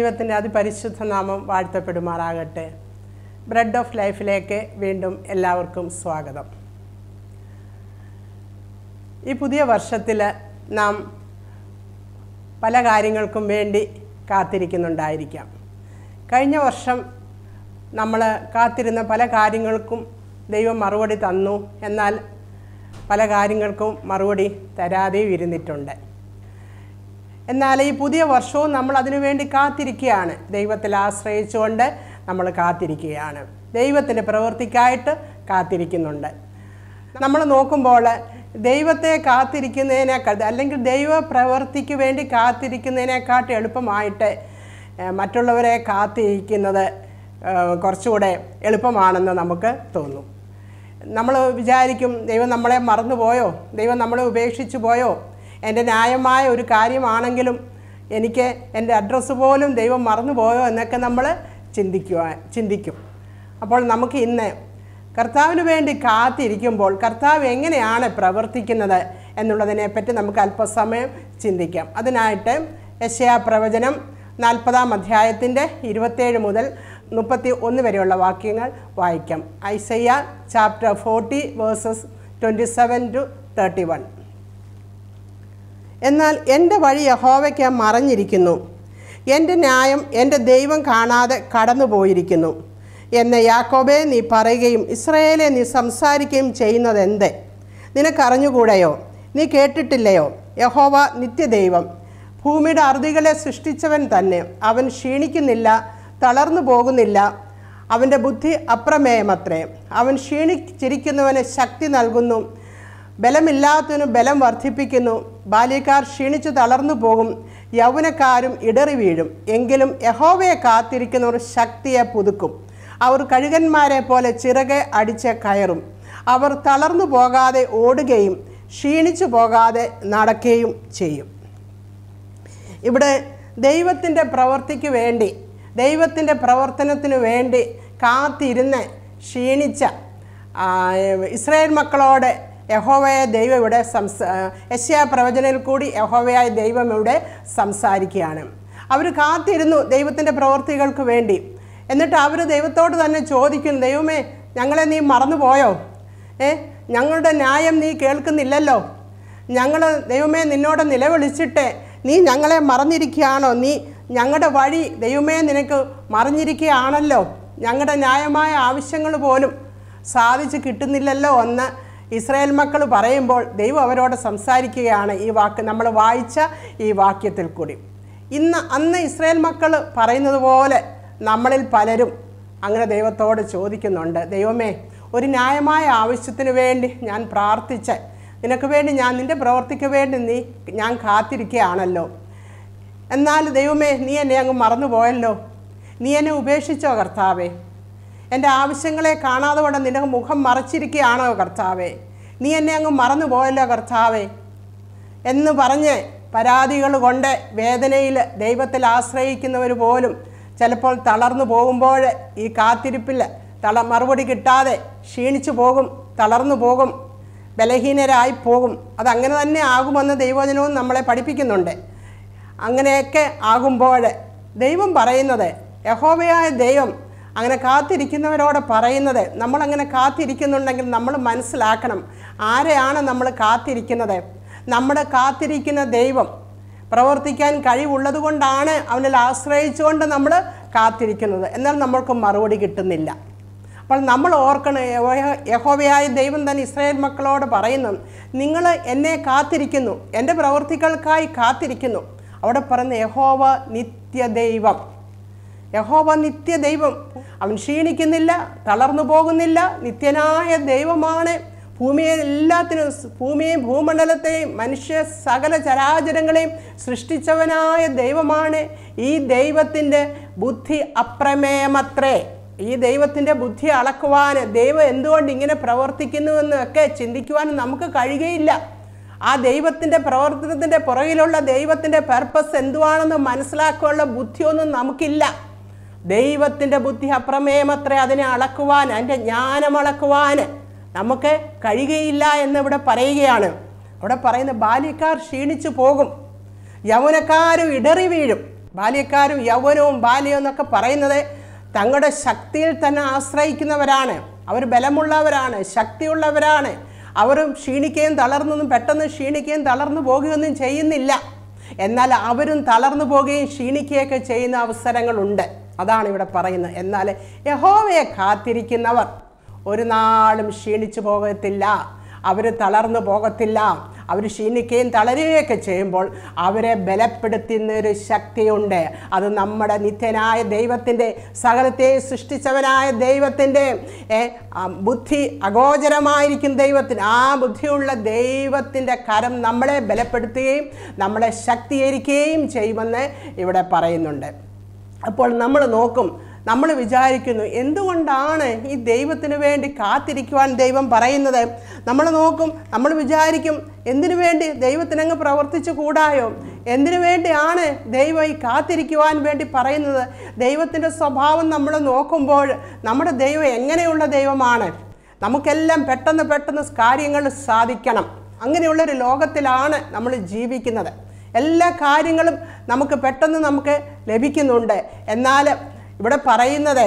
ദൈവത്തിന്റെ അതിപരിശുദ്ധ നാമം വാഴ്ത്തപ്പെടുമാറാകട്ടെ. ബ്രെഡ് ഓഫ് ലൈഫിലേക്ക് വീണ്ടും എല്ലാവർക്കും സ്വാഗതം. ഈ പുതിയ വർഷത്തിൽ നാം പല കാര്യങ്ങൾക്കും വേണ്ടി കാത്തിരിക്കുന്നുണ്ടായിരിക്കാം. കഴിഞ്ഞ വർഷം നമ്മൾ കാത്തിരുന്ന പല കാര്യങ്ങൾക്കും ദൈവം മറുപടി തന്നു. എന്നാൽ പല കാര്യങ്ങൾക്കും മറുപടി തരാതെയും ഇരുന്നിട്ടുണ്ട്. എന്നാൽ ഈ പുതിയ വർഷവും നമ്മൾ അതിനുവേണ്ടി കാത്തിരിക്കുകയാണ്. ദൈവത്തിൽ ആശ്രയിച്ചുകൊണ്ട് നമ്മൾ കാത്തിരിക്കുകയാണ്. ദൈവത്തിന്റെ പ്രവൃത്തിക്കായിട്ട് കാത്തിരിക്കുന്നുണ്ട്. നമ്മൾ നോക്കുമ്പോൾ ദൈവത്തെ കാത്തിരിക്കുന്നതിനേക്കാൾ അല്ലെങ്കിൽ ദൈവ പ്രവൃത്തിക്ക് വേണ്ടി കാത്തിരിക്കുന്നതിനേക്കാട്ട് എളുപ്പമായിട്ട് മറ്റുള്ളവരെ കാത്തിരിക്കുന്നത് കുറച്ചുകൂടെ എളുപ്പമാണെന്ന് നമുക്ക് തോന്നും. നമ്മൾ വിചാരിക്കും ദൈവം നമ്മളെ മറന്നുപോയോ? ദൈവം നമ്മളെ ഉപേക്ഷിച്ചു പോയോ എന്റെ ന്യായമായ ഒരു കാര്യമാണെങ്കിലും എനിക്ക് എന്റെ അഡ്രസ്സ് പോലും ദൈവം മറന്നുപോയോ എന്നൊക്കെ നമ്മൾ ചിന്തിക്കുക ചിന്തിക്കും. അപ്പോൾ നമുക്ക് ഇന്ന് കർത്താവിന് വേണ്ടി കാത്തിരിക്കുമ്പോൾ കർത്താവ് എങ്ങനെയാണ് പ്രവർത്തിക്കുന്നത് എന്നുള്ളതിനെപ്പറ്റി നമുക്ക് അല്പസമയം ചിന്തിക്കാം. അതിനായിട്ട് യശയാ പ്രവചനം നാൽപ്പതാം അധ്യായത്തിന്റെ ഇരുപത്തേഴ് മുതൽ മുപ്പത്തി ഒന്ന് വരെയുള്ള വാക്യങ്ങൾ വായിക്കാം. Isaiah chapter forty verses twenty seven to thirty one എന്നാൽ എന്റെ വഴി യഹോവയ്ക്ക് മറഞ്ഞിരിക്കുന്നു. എന്റെ ന്യായം എന്റെ ദൈവം കാണാതെ കടന്നുപോയിരിക്കുന്നു. എന്നെ യാക്കോബെ നീ പറയുകയും ഇസ്രയേലെ നീ സംസാരിക്കുകയും ചെയ്യുന്നത് എന്ത് നിനക്കറിഞ്ഞുകൂടെയോ? നീ കേട്ടിട്ടില്ലയോ? യഹോവ നിത്യദൈവം. ഭൂമിയുടെ അറുതികളെ സൃഷ്ടിച്ചവൻ തന്നെ. അവൻ ക്ഷീണിക്കുന്നില്ല തളർന്നു പോകുന്നില്ല. അവന്റെ ബുദ്ധി അപ്രമേയമത്രേ. അവൻ ക്ഷീണിച്ചിരിക്കുന്നവന് ശക്തി നൽകുന്നു ബലമില്ലാത്തവന് ബലം വർദ്ധിപ്പിക്കുന്നു. ബാല്യക്കാർ ക്ഷീണിച്ചു തളർന്നു പോകും. യൗവനക്കാരും ഇടറി വീഴും. എങ്കിലും യഹോവയെ കാത്തിരിക്കുന്നവർ ശക്തിയെ പുതുക്കും. അവർ കഴുകന്മാരെ പോലെ ചിറകെ അടിച്ച് കയറും. അവർ തളർന്നു പോകാതെ ഓടുകയും ക്ഷീണിച്ചു പോകാതെ നടക്കുകയും ചെയ്യും. ഇവിടെ ദൈവത്തിന്റെ പ്രവൃത്തിക്ക് വേണ്ടി ദൈവത്തിന്റെ പ്രവർത്തനത്തിന് വേണ്ടി കാത്തിരുന്ന് ക്ഷീണിച്ച ഇസ്രായേൽ മക്കളോട് യഹോവയായ ദൈവം ഇവിടെ സംസാ യശ്യാ പ്രവചനയിൽ കൂടി യഹോവയായ ദൈവം ഇവിടെ സംസാരിക്കുകയാണ്. അവർ കാത്തിരുന്നു ദൈവത്തിന്റെ പ്രവൃത്തികൾക്ക് വേണ്ടി. എന്നിട്ട് അവർ ദൈവത്തോട് തന്നെ ചോദിക്കുന്നു ദൈവമേ ഞങ്ങളെ നീ മറന്നുപോയോ? ഏ ഞങ്ങളുടെ ന്യായം നീ കേൾക്കുന്നില്ലല്ലോ. ഞങ്ങൾ ദൈവമേ നിന്നോട് നിലവിളിച്ചിട്ട് നീ ഞങ്ങളെ മറന്നിരിക്കുകയാണോ നീ ഞങ്ങളുടെ വഴി ദൈവമേ നിനക്ക് മറിഞ്ഞിരിക്കുകയാണല്ലോ. ഞങ്ങളുടെ ന്യായമായ ആവശ്യങ്ങൾ പോലും സാധിച്ച് കിട്ടുന്നില്ലല്ലോ എന്ന് ഇസ്രായേൽ മക്കൾ പറയുമ്പോൾ ദൈവം അവരോട് സംസാരിക്കുകയാണ് ഈ വാക്ക്. നമ്മൾ വായിച്ച ഈ വാക്യത്തിൽ കൂടി. ഇന്ന് അന്ന് ഇസ്രായേൽ മക്കൾ പറയുന്നത് പോലെ നമ്മളിൽ പലരും അങ്ങനെ ദൈവത്തോട് ചോദിക്കുന്നുണ്ട്. ദൈവമേ ഒരു ന്യായമായ ആവശ്യത്തിന് വേണ്ടി ഞാൻ പ്രാർത്ഥിച്ച് നിനക്ക് വേണ്ടി ഞാൻ നിന്റെ പ്രവർത്തിക്ക് വേണ്ടി നീ ഞാൻ കാത്തിരിക്കുകയാണല്ലോ. എന്നാൽ ദൈവമേ നീ എന്നെ അങ്ങ് മറന്നുപോയല്ലോ. നീ എന്നെ ഉപേക്ഷിച്ചോ കർത്താവേ? എന്റെ ആവശ്യങ്ങളെ കാണാതെ കൊണ്ട് നിന്റെ മുഖം മറച്ചിരിക്കുകയാണോ കർത്താവേ? നീ എന്നെ അങ്ങ് മറന്നു പോയല്ലോ കർത്താവേ. എന്ന് പറഞ്ഞ് പരാതികൾ കൊണ്ട് വേദനയിൽ ദൈവത്തിൽ ആശ്രയിക്കുന്നവർ പോലും ചിലപ്പോൾ തളർന്നു പോകുമ്പോൾ ഈ കാത്തിരിപ്പിൽ തള മറുപടി കിട്ടാതെ ക്ഷീണിച്ചു പോകും തളർന്നു പോകും ബലഹീനരായി പോകും. അതങ്ങനെ തന്നെ ആകുമെന്ന് ദൈവജനവും നമ്മളെ പഠിപ്പിക്കുന്നുണ്ട്. അങ്ങനെയൊക്കെ ആകുമ്പോൾ ദൈവം പറയുന്നത് യഹോവയായ ദൈവം അങ്ങനെ കാത്തിരിക്കുന്നവരോട് പറയുന്നത് നമ്മളങ്ങനെ കാത്തിരിക്കുന്നുണ്ടെങ്കിൽ നമ്മൾ മനസ്സിലാക്കണം ആരെയാണ് നമ്മൾ കാത്തിരിക്കുന്നത്. നമ്മുടെ കാത്തിരിക്കുന്ന ദൈവം പ്രവർത്തിക്കാൻ കഴിവുള്ളത് കൊണ്ടാണ് അവനിൽ ആശ്രയിച്ചുകൊണ്ട് നമ്മൾ കാത്തിരിക്കുന്നത്. എന്നാൽ നമ്മൾക്ക് മറുപടി കിട്ടുന്നില്ല. അപ്പോൾ നമ്മൾ ഓർക്കണം യഹോവയായ ദൈവം തന്നെ ഇസ്രായേൽ മക്കളോട് പറയുന്നു നിങ്ങൾ എന്നെ കാത്തിരിക്കുന്നു എന്റെ പ്രവൃത്തികൾക്കായി കാത്തിരിക്കുന്നു. അവിടെ പറയുന്ന യഹോവ നിത്യദൈവം. യഹോവ നിത്യദൈവം അവൻ ക്ഷീണിക്കുന്നില്ല തളർന്നു പോകുന്നില്ല. നിത്യനായ ദൈവമാണ്. ഭൂമിയെ എല്ലാത്തിനും ഭൂമിയെയും ഭൂമണ്ഡലത്തെയും മനുഷ്യ സകല ചരാചരങ്ങളെയും സൃഷ്ടിച്ചവനായ ദൈവമാണ്. ഈ ദൈവത്തിന്റെ ബുദ്ധി അപ്രമേയമത്രേ. ഈ ദൈവത്തിന്റെ ബുദ്ധി അളക്കുവാൻ ദൈവം എന്തുകൊണ്ട് ഇങ്ങനെ പ്രവർത്തിക്കുന്നുവെന്നൊക്കെ ചിന്തിക്കുവാൻ നമുക്ക് കഴിയുകയില്ല. ആ ദൈവത്തിന്റെ പ്രവർത്തനത്തിന്റെ പുറകിലുള്ള ദൈവത്തിന്റെ പർപ്പസ് എന്തുവാണെന്ന് മനസ്സിലാക്കാനുള്ള ബുദ്ധിയൊന്നും നമുക്കില്ല. ദൈവത്തിന്റെ ബുദ്ധി അപ്രമേയമത്രേ അതിനെ അളക്കുവാൻ അതിന്റെ ജ്ഞാനം അളക്കുവാൻ നമുക്ക് കഴിയുകയില്ല എന്ന് ഇവിടെ പറയുകയാണ്. അവിടെ പറയുന്ന ബാല്യക്കാർ ക്ഷീണിച്ചു പോകും. യൗവനക്കാരും ഇടറി വീഴും. ബാല്യക്കാരും യൗവനവും ബാല്യവും എന്നൊക്കെ പറയുന്നത് തങ്ങളുടെ ശക്തിയിൽ തന്നെ ആശ്രയിക്കുന്നവരാണ്. അവർ ബലമുള്ളവരാണ് ശക്തിയുള്ളവരാണ്. അവരും ക്ഷീണിക്കുകയും തളർന്നൊന്നും പെട്ടെന്ന് ക്ഷീണിക്കുകയും തളർന്നു പോകുകയൊന്നും ചെയ്യുന്നില്ല. എന്നാൽ അവരും തളർന്നു പോകുകയും ക്ഷീണിക്കുകയൊക്കെ ചെയ്യുന്ന അവസരങ്ങളുണ്ട്. അതാണ് ഇവിടെ പറയുന്നത്. എന്നാൽ യഹോവയെ കാത്തിരിക്കുന്നവർ ഒരു നാളും ക്ഷീണിച്ചു പോകത്തില്ല. അവർ തളർന്നു പോകത്തില്ല. അവർ ക്ഷീണിക്കുകയും തളരുകയൊക്കെ ചെയ്യുമ്പോൾ അവരെ ബലപ്പെടുത്തുന്ന ഒരു ശക്തിയുണ്ട്. അത് നമ്മുടെ നിത്യനായ ദൈവത്തിന്റെ സകലത്തെ സൃഷ്ടിച്ചവനായ ദൈവത്തിന്റെ ബുദ്ധി അഗോചരമായിരിക്കും ദൈവത്തിന്. ആ ബുദ്ധിയുള്ള ദൈവത്തിന്റെ കരം നമ്മളെ ബലപ്പെടുത്തുകയും നമ്മളെ ശക്തീകരിക്കുകയും ചെയ്യുമെന്ന് ഇവിടെ പറയുന്നുണ്ട്. അപ്പോൾ നമ്മൾ നോക്കും നമ്മൾ വിചാരിക്കുന്നു എന്തുകൊണ്ടാണ് ഈ ദൈവത്തിന് വേണ്ടി കാത്തിരിക്കുവാൻ ദൈവം പറയുന്നത്? നമ്മൾ നോക്കും നമ്മൾ വിചാരിക്കും എന്തിനു വേണ്ടി ദൈവത്തിനങ്ങ് പ്രവർത്തിച്ചു കൂടായോ? എന്തിനു വേണ്ടിയാണ് ദൈവം ഈ കാത്തിരിക്കുവാൻ വേണ്ടി പറയുന്നത്? ദൈവത്തിന്റെ സ്വഭാവം നമ്മൾ നോക്കുമ്പോൾ നമ്മുടെ ദൈവം എങ്ങനെയുള്ള ദൈവമാണ്? നമുക്കെല്ലാം പെട്ടെന്ന് പെട്ടെന്ന് കാര്യങ്ങൾ സാധിക്കണം. അങ്ങനെയുള്ളൊരു ലോകത്തിലാണ് നമ്മൾ ജീവിക്കുന്നത്. എല്ലാ കാര്യങ്ങളും നമുക്ക് പെട്ടെന്ന് നമുക്ക് ലഭിക്കുന്നുണ്ട്. എന്നാൽ ഇവിടെ പറയുന്നത്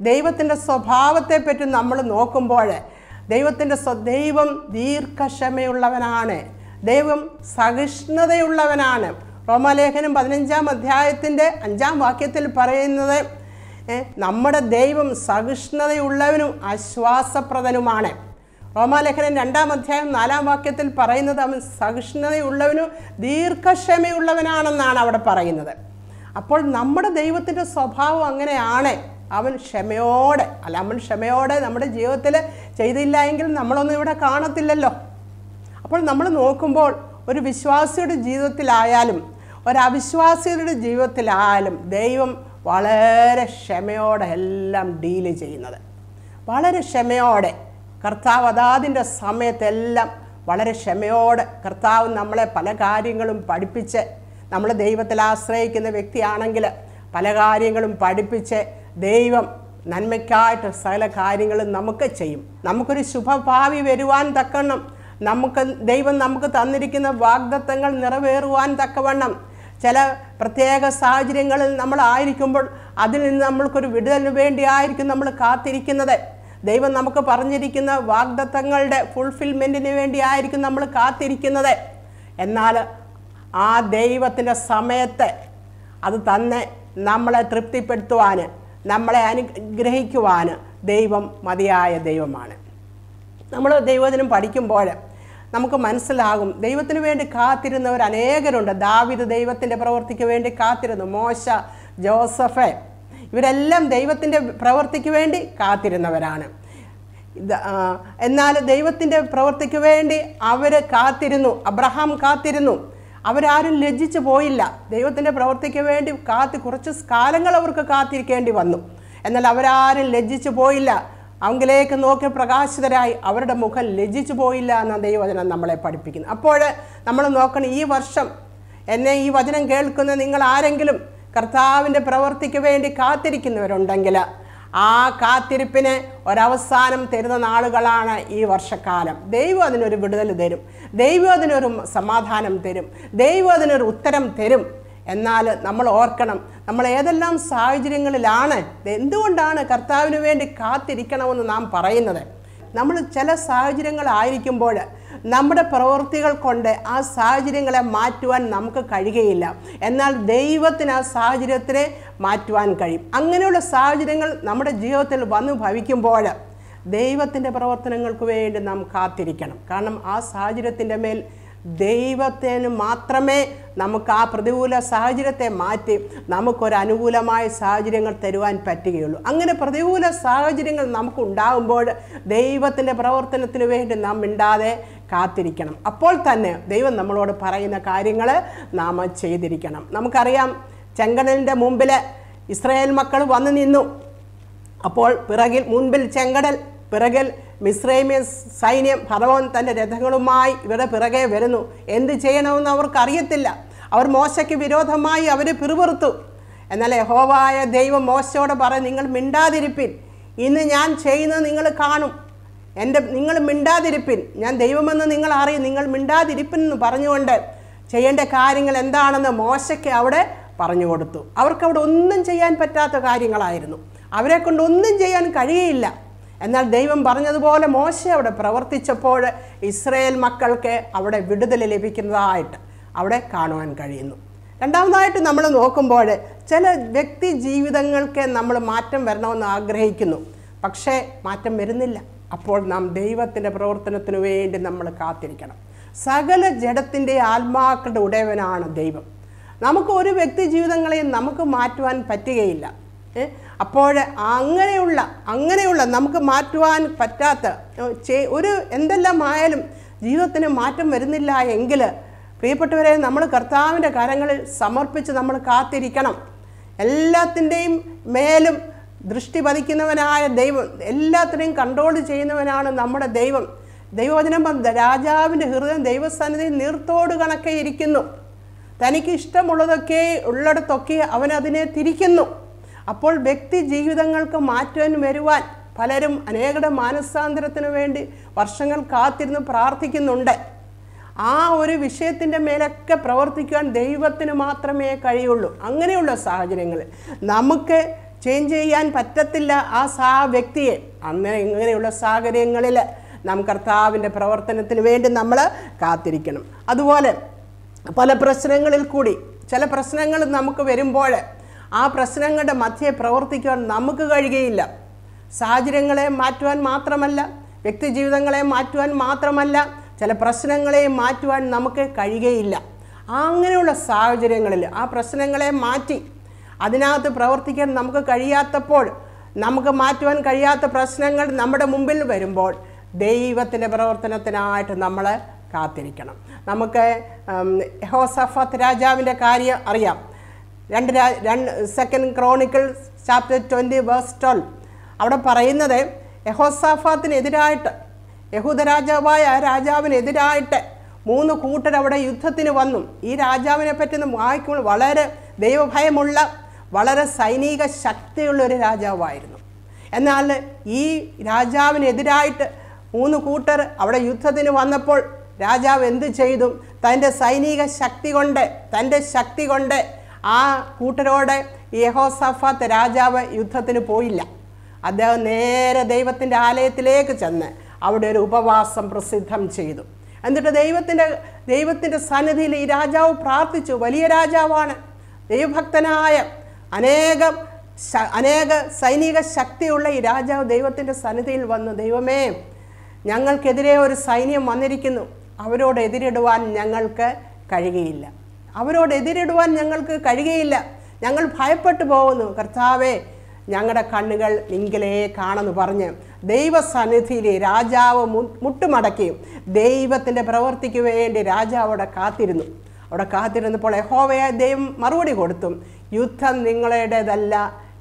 ദൈവത്തിന്റെ സ്വഭാവത്തെ പറ്റി നമ്മൾ നോക്കുമ്പോൾ ദൈവത്തിന്റെ ദൈവം ദീർഘക്ഷമയുള്ളവനാണ്. ദൈവം സഹിഷ്ണുതയുള്ളവനാണ്. റോമാലേഖനം പതിനഞ്ചാം അധ്യായത്തിന്റെ അഞ്ചാം വാക്യത്തിൽ പറയുന്നത് നമ്മുടെ ദൈവം സഹിഷ്ണുതയുള്ളവനും ആശ്വാസപ്രദനുമാണ്. റോമാലേഖനം രണ്ടാം അധ്യായം നാലാം വാക്യത്തിൽ പറയുന്നത് അവൻ സഹിഷ്ണുതയുള്ളവനും ദീർഘക്ഷമയുള്ളവനാണെന്നാണ് അവിടെ പറയുന്നത്. അപ്പോൾ നമ്മുടെ ദൈവത്തിന്റെ സ്വഭാവം അങ്ങനെയാണ്. അവൻ ക്ഷമയോടെ അല്ല അവൻ ക്ഷമയോടെ നമ്മുടെ ജീവിതത്തിൽ ചെയ്തില്ല എങ്കിൽ നമ്മളൊന്നും ഇവിടെ കാണത്തില്ലല്ലോ. അപ്പോൾ നമ്മൾ നോക്കുമ്പോൾ ഒരു വിശ്വാസിയുടെ ജീവിതത്തിലായാലും ഒരു അവിശ്വാസിയുടെ ജീവിതത്തിലായാലും ദൈവം വളരെ ക്ഷമയോടെ എല്ലാം ഡീൽ ചെയ്യുന്നത്. വളരെ ക്ഷമയോടെ. കർത്താവ് അതാതിന്റെ സമയത്തെല്ലാം വളരെ ക്ഷമയോടെ കർത്താവ് നമ്മളെ പല കാര്യങ്ങളും പഠിപ്പിച്ച് നമ്മൾ ദൈവത്തിൽ ആശ്രയിക്കുന്ന വ്യക്തിയാണെങ്കിൽ പല കാര്യങ്ങളും പഠിപ്പിച്ച് ദൈവം നന്മയ്ക്കായിട്ട് സകല കാര്യങ്ങളും നമുക്ക് ചെയ്യും. നമുക്കൊരു ശുഭഭാവി വരുവാൻ തക്കവണ്ണം നമുക്ക് ദൈവം നമുക്ക് തന്നിരിക്കുന്ന വാഗ്ദത്തങ്ങൾ നിറവേറുവാൻ തക്കവണ്ണം ചില പ്രത്യേക സാഹചര്യങ്ങളിൽ നമ്മൾ ആയിരിക്കുമ്പോൾ അതിൽ നിന്ന് നമ്മൾക്കൊരു വിടുതലിന് വേണ്ടിയായിരിക്കും നമ്മൾ കാത്തിരിക്കുന്നത്. ദൈവം നമുക്ക് പറഞ്ഞിരിക്കുന്ന വാഗ്ദത്തങ്ങളുടെ ഫുൾഫിൽമെന്റിന് വേണ്ടിയായിരിക്കും നമ്മൾ കാത്തിരിക്കുന്നത്. എന്നാൽ ആ ദൈവത്തിന്റെ സമയത്തെ അത് തന്നെ നമ്മളെ തൃപ്തിപ്പെടുത്തുവാൻ നമ്മളെ അനുഗ്രഹിക്കുവാൻ ദൈവം മതിയായ ദൈവമാണ്. നമ്മൾ ദൈവത്തിനും പഠിക്കുമ്പോൾ നമുക്ക് മനസ്സിലാകും ദൈവത്തിന് വേണ്ടി കാത്തിരുന്നവർ അനേകരുണ്ട്. ദാവിദ് ദൈവത്തിന്റെ പ്രവൃത്തിക്ക് വേണ്ടി കാത്തിരുന്നു. മോശ ജോസഫ് ഇവരെല്ലാം ദൈവത്തിന്റെ പ്രവൃത്തിക്ക് വേണ്ടി കാത്തിരുന്നവരാണ്. എന്നാൽ ദൈവത്തിന്റെ പ്രവൃത്തിക്ക് വേണ്ടി അവർ കാത്തിരുന്നു. അബ്രഹാം കാത്തിരുന്നു. അവരാരും ലജ്ജിച്ചു പോയില്ല. ദൈവത്തിന്റെ പ്രവൃത്തിക്ക് വേണ്ടി കാത്തി കുറച്ച് കാലങ്ങൾ അവർക്ക് കാത്തിരിക്കേണ്ടി വന്നു. എന്നാൽ അവരാരും ലജ്ജിച്ചു പോയില്ല. അവങ്കിലേക്ക് നോക്കി പ്രകാശിതരായി അവരുടെ മുഖം ലജ്ജിച്ചു പോയില്ല എന്ന ദൈവവചനം നമ്മളെ പഠിപ്പിക്കുന്നു അപ്പോൾ നമ്മൾ നോക്കണം ഈ വർഷം എന്നെ ഈ വചനം കേൾക്കുന്ന നിങ്ങൾ ആരെങ്കിലും കർത്താവിന്റെ പ്രവൃത്തിക്ക് വേണ്ടി കാത്തിരിക്കുന്നവരുണ്ടെങ്കിൽ ആ കാത്തിരിപ്പിന് ഒരവസാനം തരുന്ന നാളുകളാണ് ഈ വർഷക്കാലം. ദൈവം അതിനൊരു വിടുതൽ തരും. ദൈവം അതിനൊരു സമാധാനം തരും. ദൈവം അതിനൊരു ഉത്തരം തരും. എന്നാൽ നമ്മൾ ഓർക്കണം നമ്മൾ ഏതെല്ലാം സാഹചര്യങ്ങളിലാണ് എന്തുകൊണ്ടാണ് കർത്താവിന് വേണ്ടി കാത്തിരിക്കണമെന്ന് നാം പറയുന്നത്? നമ്മൾ ചില സാഹചര്യങ്ങളായിരിക്കുമ്പോൾ നമ്മുടെ പ്രവൃത്തികൾ കൊണ്ട് ആ സാഹചര്യങ്ങളെ മാറ്റുവാൻ നമുക്ക് കഴിയുകയില്ല. എന്നാൽ ദൈവത്തിന് ആ സാഹചര്യത്തിനെ മാറ്റുവാൻ കഴിയും. അങ്ങനെയുള്ള സാഹചര്യങ്ങൾ നമ്മുടെ ജീവിതത്തിൽ വന്നു ഭവിക്കുമ്പോൾ ദൈവത്തിന്റെ പ്രവർത്തനങ്ങൾക്ക് വേണ്ടി നാം കാത്തിരിക്കണം. കാരണം ആ സാഹചര്യത്തിന്റെ മേൽ ദൈവത്തിന് മാത്രമേ നമുക്ക് ആ പ്രതികൂല സാഹചര്യത്തെ മാറ്റി നമുക്കൊരു അനുകൂലമായ സാഹചര്യങ്ങൾ തരുവാൻ പറ്റുകയുള്ളൂ. അങ്ങനെ പ്രതികൂല സാഹചര്യങ്ങൾ നമുക്ക് ഉണ്ടാകുമ്പോൾ ദൈവത്തിന്റെ പ്രവർത്തനത്തിന് വേണ്ടി നാം മിണ്ടാതെ കാത്തിരിക്കണം. അപ്പോൾ തന്നെ ദൈവം നമ്മളോട് പറയുന്ന കാര്യങ്ങൾ നാം ചെയ്തിരിക്കണം. നമുക്കറിയാം ചെങ്കടലിന്റെ മുമ്പിൽ ഇസ്രായേൽ മക്കൾ വന്നു നിന്നു. അപ്പോൾ പിറകിൽ മുൻപിൽ ചെങ്കടൽ പിറകിൽ മിശ്രൈമ്യ സൈന്യം ഫറവോൻ തന്റെ രഥങ്ങളുമായി ഇവരുടെ പിറകെ വരുന്നു. എന്ത് ചെയ്യണമെന്ന് അവർക്ക് അറിയത്തില്ല അവർ മോശയ്ക്ക് വിരോധമായി അവർ പിറുപിറുത്തു. എന്നാൽ യഹോവായ ദൈവം മോശയോട് പറയും നിങ്ങൾ മിണ്ടാതിരിപ്പിൻ. ഇന്ന് ഞാൻ ചെയ്യുന്നത് നിങ്ങൾ കാണും. എന്റെ നിങ്ങൾ മിണ്ടാതിരിപ്പിൻ. ഞാൻ ദൈവമെന്ന് നിങ്ങൾ അറിയും. നിങ്ങൾ മിണ്ടാതിരിപ്പിൻ എന്ന് പറഞ്ഞുകൊണ്ട് ചെയ്യേണ്ട കാര്യങ്ങൾ എന്താണെന്ന് മോശയ്ക്ക് അവിടെ പറഞ്ഞു കൊടുത്തു. അവർക്ക് അവിടെ ഒന്നും ചെയ്യാൻ പറ്റാത്ത കാര്യങ്ങളായിരുന്നു. അവരെ കൊണ്ട് ഒന്നും ചെയ്യാൻ കഴിയില്ല. എന്നാൽ ദൈവം പറഞ്ഞതുപോലെ മോശ അവിടെ പ്രവർത്തിച്ചപ്പോൾ ഇസ്രയേൽ മക്കൾക്ക് അവിടെ വിടുതൽ ലഭിക്കുന്നതായിട്ട് അവിടെ കാണുവാൻ കഴിയുന്നു. രണ്ടാമതായിട്ട് നമ്മൾ നോക്കുമ്പോൾ ചില വ്യക്തി ജീവിതങ്ങൾക്ക് നമ്മൾ മാറ്റം വരണമെന്ന് ആഗ്രഹിക്കുന്നു. പക്ഷേ മാറ്റം വരുന്നില്ല. അപ്പോൾ നാം ദൈവത്തിന്റെ പ്രവർത്തനത്തിനു വേണ്ടി നമ്മൾ കാത്തിരിക്കണം. സകല ജഡത്തിന്റെ ആത്മാക്കളുടെ ഉടയവനാണ് ദൈവം. നമുക്ക് ഒരു വ്യക്തി ജീവിതങ്ങളെയും നമുക്ക് മാറ്റുവാൻ പറ്റുകയില്ല. അപ്പോൾ അങ്ങനെയുള്ള അങ്ങനെയുള്ള നമുക്ക് മാറ്റുവാൻ പറ്റാത്ത ഒരു എന്തെല്ലാം ആയാലും ജീവിതത്തിന് മാറ്റം വരുന്നില്ല എങ്കിൽ പ്രിയപ്പെട്ടവരെ നമ്മൾ കർത്താവിന്റെ കരങ്ങളിൽ സമർപ്പിച്ച് നമ്മൾ കാത്തിരിക്കണം. എല്ലാത്തിന്റെയും മേലും ദൃഷ്ടി പതിക്കുന്നവനായ ദൈവം എല്ലാത്തിനെയും കൺട്രോൾ ചെയ്യുന്നവനാണ് നമ്മുടെ ദൈവം. ദൈവവചനം രാജാവിന്റെ ഹൃദയം ദൈവസന്നിധി നീർത്തോട് കണക്കെ ഇരിക്കുന്നു. തനിക്ക് ഇഷ്ടമുള്ളതൊക്കെ ഉള്ളിടത്തൊക്കെ അവൻ അതിനെ തിരിക്കുന്നു. അപ്പോൾ വ്യക്തി ജീവിതങ്ങൾക്ക് മാറ്റം വരുവാൻ പലരും അനേകരുടെ മാനസാന്തരത്തിനു വേണ്ടി വർഷങ്ങൾ കാത്തിരുന്ന് പ്രാർത്ഥിക്കുന്നുണ്ട്. ആ ഒരു വിഷയത്തിന്റെ മേലൊക്കെ പ്രവർത്തിക്കുവാൻ ദൈവത്തിന് മാത്രമേ കഴിയുള്ളൂ. അങ്ങനെയുള്ള സാഹചര്യങ്ങളിൽ നമുക്ക് ചേഞ്ച് ചെയ്യാൻ പറ്റത്തില്ല ആ സാ വ്യക്തിയെ. അങ്ങനെ ഇങ്ങനെയുള്ള സാഹചര്യങ്ങളിൽ നാം കർത്താവിന്റെ പ്രവർത്തനത്തിന് വേണ്ടി നമ്മൾ കാത്തിരിക്കണം. അതുപോലെ പല പ്രശ്നങ്ങളിൽ കൂടി ചില പ്രശ്നങ്ങൾ നമുക്ക് വരുമ്പോൾ ആ പ്രശ്നങ്ങളുടെ മധ്യേ പ്രവർത്തിക്കുവാൻ നമുക്ക് കഴിയുകയില്ല. സാഹചര്യങ്ങളെ മാറ്റുവാൻ മാത്രമല്ല വ്യക്തി ജീവിതങ്ങളെ മാറ്റുവാൻ മാത്രമല്ല ചില പ്രശ്നങ്ങളെ മാറ്റുവാൻ നമുക്ക് കഴിയുകയില്ല. അങ്ങനെയുള്ള സാഹചര്യങ്ങളിൽ ആ പ്രശ്നങ്ങളെ മാറ്റി അതിനകത്ത് പ്രവർത്തിക്കാൻ നമുക്ക് കഴിയാത്തപ്പോൾ നമുക്ക് മാറ്റുവാൻ കഴിയാത്ത പ്രശ്നങ്ങൾ നമ്മുടെ മുമ്പിൽ വരുമ്പോൾ ദൈവത്തിന്റെ പ്രവർത്തനത്തിനായിട്ട് നമ്മൾ കാത്തിരിക്കണം. നമുക്ക് ഹോസഫത്ത് രാജാവിന്റെ കാര്യം അറിയാം. രണ്ട് രണ്ട് second chronicle chapter twenty verse twelve അവിടെ പറയുന്നത് യഹോസാഫാത്തിനെതിരായിട്ട് യഹൂദ രാജാവായ ആ രാജാവിനെതിരായിട്ട് മൂന്ന് കൂട്ടർ അവിടെ യുദ്ധത്തിന് വന്നു. ഈ രാജാവിനെ പറ്റി വായിക്കുമ്പോൾ വളരെ ദൈവഭയമുള്ള വളരെ സൈനിക ശക്തിയുള്ള ഒരു രാജാവായിരുന്നു. എന്നാൽ ഈ രാജാവിനെതിരായിട്ട് മൂന്ന് കൂട്ടർ അവിടെ യുദ്ധത്തിന് വന്നപ്പോൾ രാജാവ് എന്ത് ചെയ്തു? തന്റെ സൈനിക ശക്തി കൊണ്ട് തന്റെ ശക്തി കൊണ്ട് ആ കൂട്ടരോട് യഹോസഫാത്ത് രാജാവ് യുദ്ധത്തിന് പോയില്ല. അദ്ദേഹം നേരെ ദൈവത്തിന്റെ ആലയത്തിലേക്ക് ചെന്ന് അവിടെ ഒരു ഉപവാസം പ്രസിദ്ധം ചെയ്തു. എന്നിട്ട് ദൈവത്തിന്റെ ദൈവത്തിന്റെ സന്നിധിയിൽ ഈ രാജാവ് പ്രാർത്ഥിച്ചു. വലിയ രാജാവാണ്. ദൈവഭക്തനായ അനേകം അനേക സൈനിക ശക്തിയുള്ള ഈ രാജാവ് ദൈവത്തിന്റെ സന്നിധിയിൽ വന്നു. ദൈവമേ ഞങ്ങൾക്കെതിരെ ഒരു സൈന്യം വന്നിരിക്കുന്നു. അവരോട് എതിരിടുവാൻ ഞങ്ങൾക്ക് കഴിയുകയില്ല. അവരോട് എതിരിടുവാൻ ഞങ്ങൾക്ക് കഴിയുകയില്ല. ഞങ്ങൾ ഭയപ്പെട്ടു പോകുന്നു. കർത്താവേ ഞങ്ങളുടെ കണ്ണുകൾ നിങ്കിലേ കാണുന്നു പറഞ്ഞ് ദൈവസന്നിധിയിൽ രാജാവ് മു- മുട്ടുമടക്കിയും ദൈവത്തിന്റെ പ്രവൃത്തിക്ക് വേണ്ടി രാജാവ് അവിടെ കാത്തിരുന്നു. അവിടെ കാത്തിരുന്നപ്പോൾ യഹോവയായ ദൈവം മറുപടി കൊടുത്തു യുദ്ധം നിങ്ങളുടേതല്ല.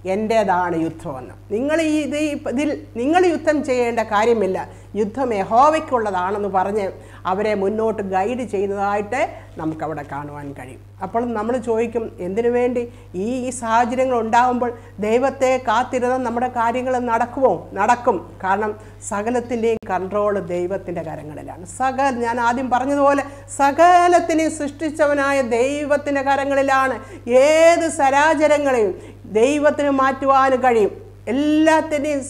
എന്റേതാണ് യുദ്ധമെന്ന്. നിങ്ങൾ ഈ ഇത് ഇതിൽ നിങ്ങൾ യുദ്ധം ചെയ്യേണ്ട കാര്യമില്ല. യുദ്ധം യഹോവയ്ക്കുള്ളതാണെന്ന് പറഞ്ഞ് അവരെ മുന്നോട്ട് ഗൈഡ് ചെയ്യുന്നതായിട്ട് നമുക്കവിടെ കാണുവാൻ കഴിയും. അപ്പോൾ നമ്മൾ ചോദിക്കും എന്തിനു വേണ്ടി ഈ ഈ സാഹചര്യങ്ങൾ ഉണ്ടാകുമ്പോൾ ദൈവത്തെ കാത്തിരുന്ന നമ്മുടെ കാര്യങ്ങൾ നടക്കുമോ? നടക്കും. കാരണം സകലത്തിന്റെയും കൺട്രോൾ ദൈവത്തിന്റെ കരങ്ങളിലാണ്. സകല ഞാൻ ആദ്യം പറഞ്ഞതുപോലെ സകലത്തിനെയും സൃഷ്ടിച്ചവനായ ദൈവത്തിന്റെ കരങ്ങളിലാണ്. ഏത് സരാചരങ്ങളെയും ദൈവത്തിന് മാറ്റുവാനും കഴിയും. എല്ലാത്തിനെയും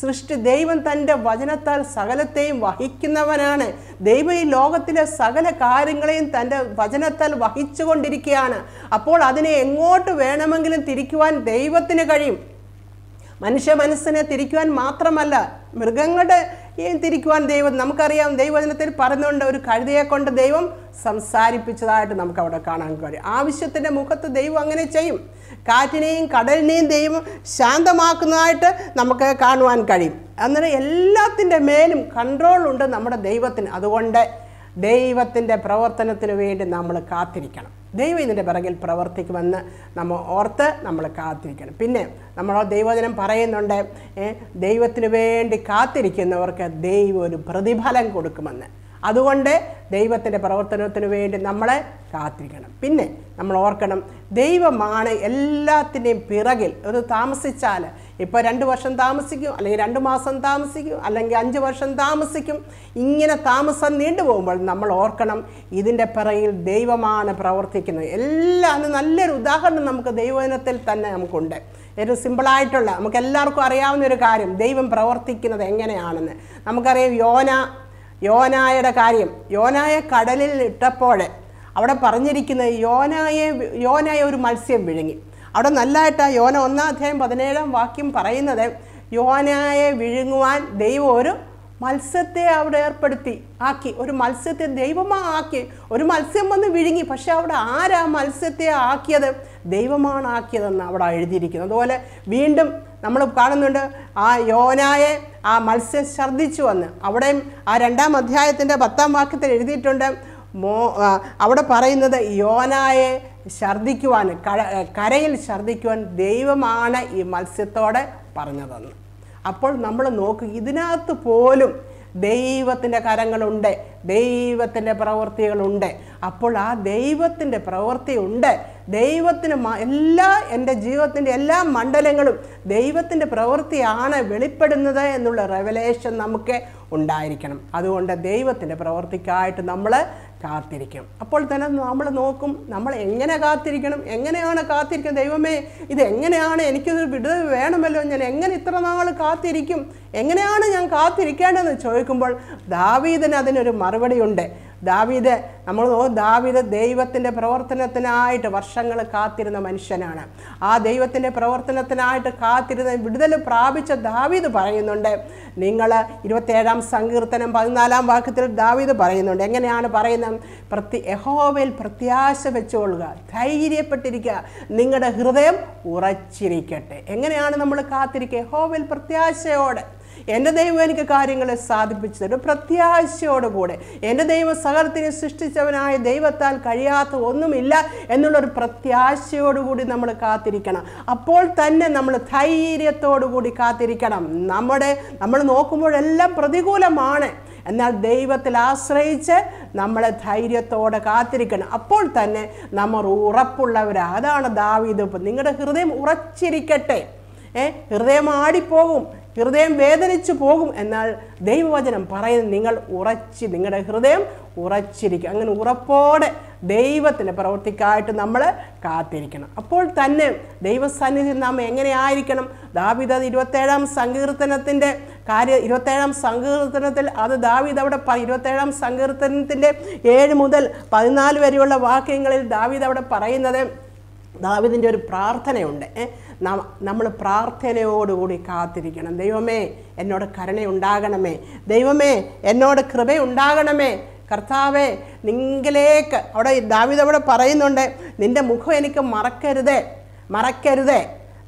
സൃഷ്ടി ദൈവം തന്റെ വചനത്താൽ സകലത്തെയും വഹിക്കുന്നവനാണ്. ദൈവം ഈ ലോകത്തിലെ സകല കാര്യങ്ങളെയും തന്റെ വചനത്താൽ വഹിച്ചുകൊണ്ടിരിക്കുകയാണ്. അപ്പോൾ അതിനെ എങ്ങോട്ട് വേണമെങ്കിലും തിരിക്കുവാൻ ദൈവത്തിന് കഴിയും. മനുഷ്യ മനസ്സിനെ തിരിക്കുവാൻ മാത്രമല്ല മൃഗങ്ങളുടെ തിരിക്കുവാൻ ദൈവം നമുക്കറിയാം ദൈവവചനത്തിൽ പറഞ്ഞുകൊണ്ട് ഒരു കഴുതയെ കൊണ്ട് ദൈവം സംസാരിപ്പിച്ചതായിട്ട് നമുക്ക് അവിടെ കാണാൻ കഴിയും. ആവശ്യത്തിന്റെ മുഖത്ത് ദൈവം അങ്ങനെ ചെയ്യും. കാറ്റിനെയും കടലിനെയും ദൈവം ശാന്തമാക്കുന്നതായിട്ട് നമുക്ക് കാണുവാൻ കഴിയും. അന്നേരം എല്ലാത്തിന്റെ മേലും കൺട്രോൾ ഉണ്ട് നമ്മുടെ ദൈവത്തിന്. അതുകൊണ്ട് ദൈവത്തിന്റെ പ്രവർത്തനത്തിന് വേണ്ടി നമ്മൾ കാത്തിരിക്കണം. ദൈവം ഇതിന്റെ പിറകിൽ പ്രവർത്തിക്കുമെന്ന് നമ്മൾ ഓർത്ത് നമ്മൾ കാത്തിരിക്കണം. പിന്നെ നമ്മൾ ദൈവജനം പറയുന്നുണ്ട് ദൈവത്തിന് വേണ്ടി കാത്തിരിക്കുന്നവർക്ക് ദൈവം ഒരു പ്രതിഫലം കൊടുക്കുമെന്ന്. അതുകൊണ്ട് ദൈവത്തിന്റെ പ്രവർത്തനത്തിന് വേണ്ടി നമ്മളെ കാത്തിരിക്കണം. പിന്നെ നമ്മൾ ഓർക്കണം ദൈവമാണ് എല്ലാത്തിന്റെയും പിറകിൽ. ഒരു താമസിച്ചാൽ ഇപ്പോൾ രണ്ട് വർഷം താമസിക്കും അല്ലെങ്കിൽ രണ്ട് മാസം താമസിക്കും അല്ലെങ്കിൽ അഞ്ച് വർഷം താമസിക്കും. ഇങ്ങനെ താമസം നീണ്ടു പോകുമ്പോൾ നമ്മൾ ഓർക്കണം ഇതിന്റെ പിറകിൽ ദൈവമാണ് പ്രവർത്തിക്കുന്നത്. എല്ലാം നല്ലൊരു ഉദാഹരണം നമുക്ക് ദൈവദിനത്തിൽ തന്നെ നമുക്കുണ്ട്. ഒരു സിമ്പിളായിട്ടുള്ള നമുക്ക് എല്ലാവർക്കും അറിയാവുന്ന ഒരു കാര്യം ദൈവം പ്രവർത്തിക്കുന്നത് എങ്ങനെയാണെന്ന്. നമുക്കറിയാം യോന യോനായുടെ കാര്യം. യോനായെ കടലിൽ ഇട്ടപ്പോൾ അവിടെ പറഞ്ഞിരിക്കുന്നത് യോനായെ യോനായ ഒരു മത്സ്യം വിഴുങ്ങി. അവിടെ നല്ലതായിട്ട് യോന ഒന്നാം അധ്യായം പതിനേഴാം വാക്യം പറയുന്നത് യോനായെ വിഴുങ്ങുവാൻ ദൈവം ഒരു മത്സ്യത്തെ അവിടെ ഏർപ്പെടുത്തി ആക്കി. ഒരു മത്സ്യത്തെ ദൈവമാ ആക്കി. ഒരു മത്സ്യം വന്ന് വിഴുങ്ങി. പക്ഷെ അവിടെ ആരാ മത്സ്യത്തെ ആക്കിയത്? ദൈവമാണ് ആക്കിയതെന്ന് അവിടെ എഴുതിയിരിക്കുന്നത് അതുപോലെ വീണ്ടും നമ്മൾ കാണുന്നുണ്ട് ആ യോനായെ ആ മത്സ്യം ഛർദ്ദിച്ചു വന്ന്. അവിടെയും ആ രണ്ടാം അധ്യായത്തിന്റെ പത്താം വാക്യത്തിൽ എഴുതിയിട്ടുണ്ട് മോ അവിടെ പറയുന്നത് യോനായെ ഛർദ്ദിക്കുവാൻ കര കരയിൽ ഛർദ്ദിക്കുവാൻ ദൈവമാണ് ഈ മത്സ്യത്തോടെ പറഞ്ഞതെന്ന്. അപ്പോൾ നമ്മൾ നോക്കുക ഇതിനകത്ത് പോലും ദൈവത്തിന്റെ കരങ്ങളുണ്ട് ദൈവത്തിന്റെ പ്രവൃത്തികളുണ്ട്. അപ്പോൾ ആ ദൈവത്തിന്റെ പ്രവൃത്തിയുണ്ട് ദൈവത്തിന് എല്ലാ എന്റെ ജീവിതത്തിന്റെ എല്ലാ മണ്ഡലങ്ങളും ദൈവത്തിന്റെ പ്രവൃത്തിയാണ് വെളിപ്പെടുന്നത് എന്നുള്ള റെവലേഷൻ നമുക്ക് ഉണ്ടായിരിക്കണം. അതുകൊണ്ട് ദൈവത്തിന്റെ പ്രവൃത്തിക്കായിട്ട് നമ്മൾ കാത്തിരിക്കണം അപ്പോൾ തന്നെ നമ്മൾ നോക്കും നമ്മൾ എങ്ങനെ കാത്തിരിക്കണം? എങ്ങനെയാണ് കാത്തിരിക്കുന്നത്? ദൈവമേ ഇത് എങ്ങനെയാണ് എനിക്കൊരു വിടുതൽ വേണമല്ലോ. ഞാൻ എങ്ങനെ ഇത്ര നാൾ കാത്തിരിക്കും? എങ്ങനെയാണ് ഞാൻ കാത്തിരിക്കേണ്ടതെന്ന് ചോദിക്കുമ്പോൾ ദാവീദിന് അതിനൊരു മറുപടിയുണ്ട്. ദാവീദ് നമ്മൾ ദാവീദ് ദൈവത്തിന്റെ പ്രവർത്തനത്തിനായിട്ട് വർഷങ്ങൾ കാത്തിരുന്ന മനുഷ്യനാണ്. ആ ദൈവത്തിന്റെ പ്രവർത്തനത്തിനായിട്ട് കാത്തിരുന്ന വിടുതൽ പ്രാപിച്ച ദാവീദ് പറയുന്നുണ്ട്. നിങ്ങൾ ഇരുപത്തേഴാം സങ്കീർത്തനം പതിനാലാം വാക്യത്തിൽ ദാവീദ് പറയുന്നുണ്ട്. എങ്ങനെയാണ് പറയുന്നത്? പ്രത്യ യഹോവയിൽ പ്രത്യാശ വെച്ചുകൊള്ളുക ധൈര്യപ്പെട്ടിരിക്കുക നിങ്ങളുടെ ഹൃദയം ഉറച്ചിരിക്കട്ടെ. എങ്ങനെയാണ് നമ്മൾ കാത്തിരിക്കുക? യഹോവയിൽ പ്രത്യാശയോടെ. എന്റെ ദൈവം എനിക്ക് കാര്യങ്ങളെ സാധിപ്പിച്ചു തരും. പ്രത്യാശയോടുകൂടെ എന്റെ ദൈവം സകലത്തിനെ സൃഷ്ടിച്ചവനായ ദൈവത്താൽ കഴിയാത്ത ഒന്നുമില്ല എന്നുള്ളൊരു പ്രത്യാശയോടുകൂടി നമ്മൾ കാത്തിരിക്കണം. അപ്പോൾ തന്നെ നമ്മൾ ധൈര്യത്തോടുകൂടി കാത്തിരിക്കണം. നമ്മുടെ നമ്മൾ നോക്കുമ്പോഴെല്ലാം പ്രതികൂലമാണ്. എന്നാൽ ദൈവത്തിൽ ആശ്രയിച്ച് നമ്മളെ ധൈര്യത്തോടെ കാത്തിരിക്കണം. അപ്പോൾ തന്നെ നമ്മൾ ഉറപ്പുള്ളവരാ. അതാണ് ദാവീദ്. നിങ്ങളുടെ ഹൃദയം ഉറച്ചിരിക്കട്ടെ. ഏ ഹൃദയം ആടിപ്പോകും. ഹൃദയം വേദനിച്ചു പോകും എന്നാൽ ദൈവവചനം പറയുന്നത് നിങ്ങൾ ഉറച്ച് നിങ്ങളുടെ ഹൃദയം ഉറച്ചിരിക്കും. അങ്ങനെ ഉറപ്പോടെ ദൈവത്തിന്റെ പ്രവൃത്തിക്കായിട്ട് നമ്മൾ കാത്തിരിക്കണം. അപ്പോൾ തന്നെ ദൈവസന്നിധി നാം എങ്ങനെയായിരിക്കണം? ദാവിദ് ഇരുപത്തേഴാം സങ്കീർത്തനത്തിന്റെ കാര്യം ഇരുപത്തേഴാം സങ്കീർത്തനത്തിൽ അത് ദാവിദ് അവിടെ ഇരുപത്തേഴാം സങ്കീർത്തനത്തിന്റെ ഏഴ് മുതൽ പതിനാല് വരെയുള്ള വാക്യങ്ങളിൽ ദാവിദ് അവിടെ പറയുന്നത് ദാവിദിന്റെ ഒരു പ്രാർത്ഥനയുണ്ട്. നമ്മൾ പ്രാർത്ഥനയോടുകൂടി കാത്തിരിക്കണം. ദൈവമേ എന്നോട് കരുണയുണ്ടാകണമേ. ദൈവമേ എന്നോട് കൃപയുണ്ടാകണമേ. കർത്താവേ നിങ്കിലേക്ക് അവിടെ ദാവിദ് അവിടെ പറയുന്നുണ്ട് നിന്റെ മുഖം എനിക്ക് മറക്കരുതേ മറക്കരുതേ.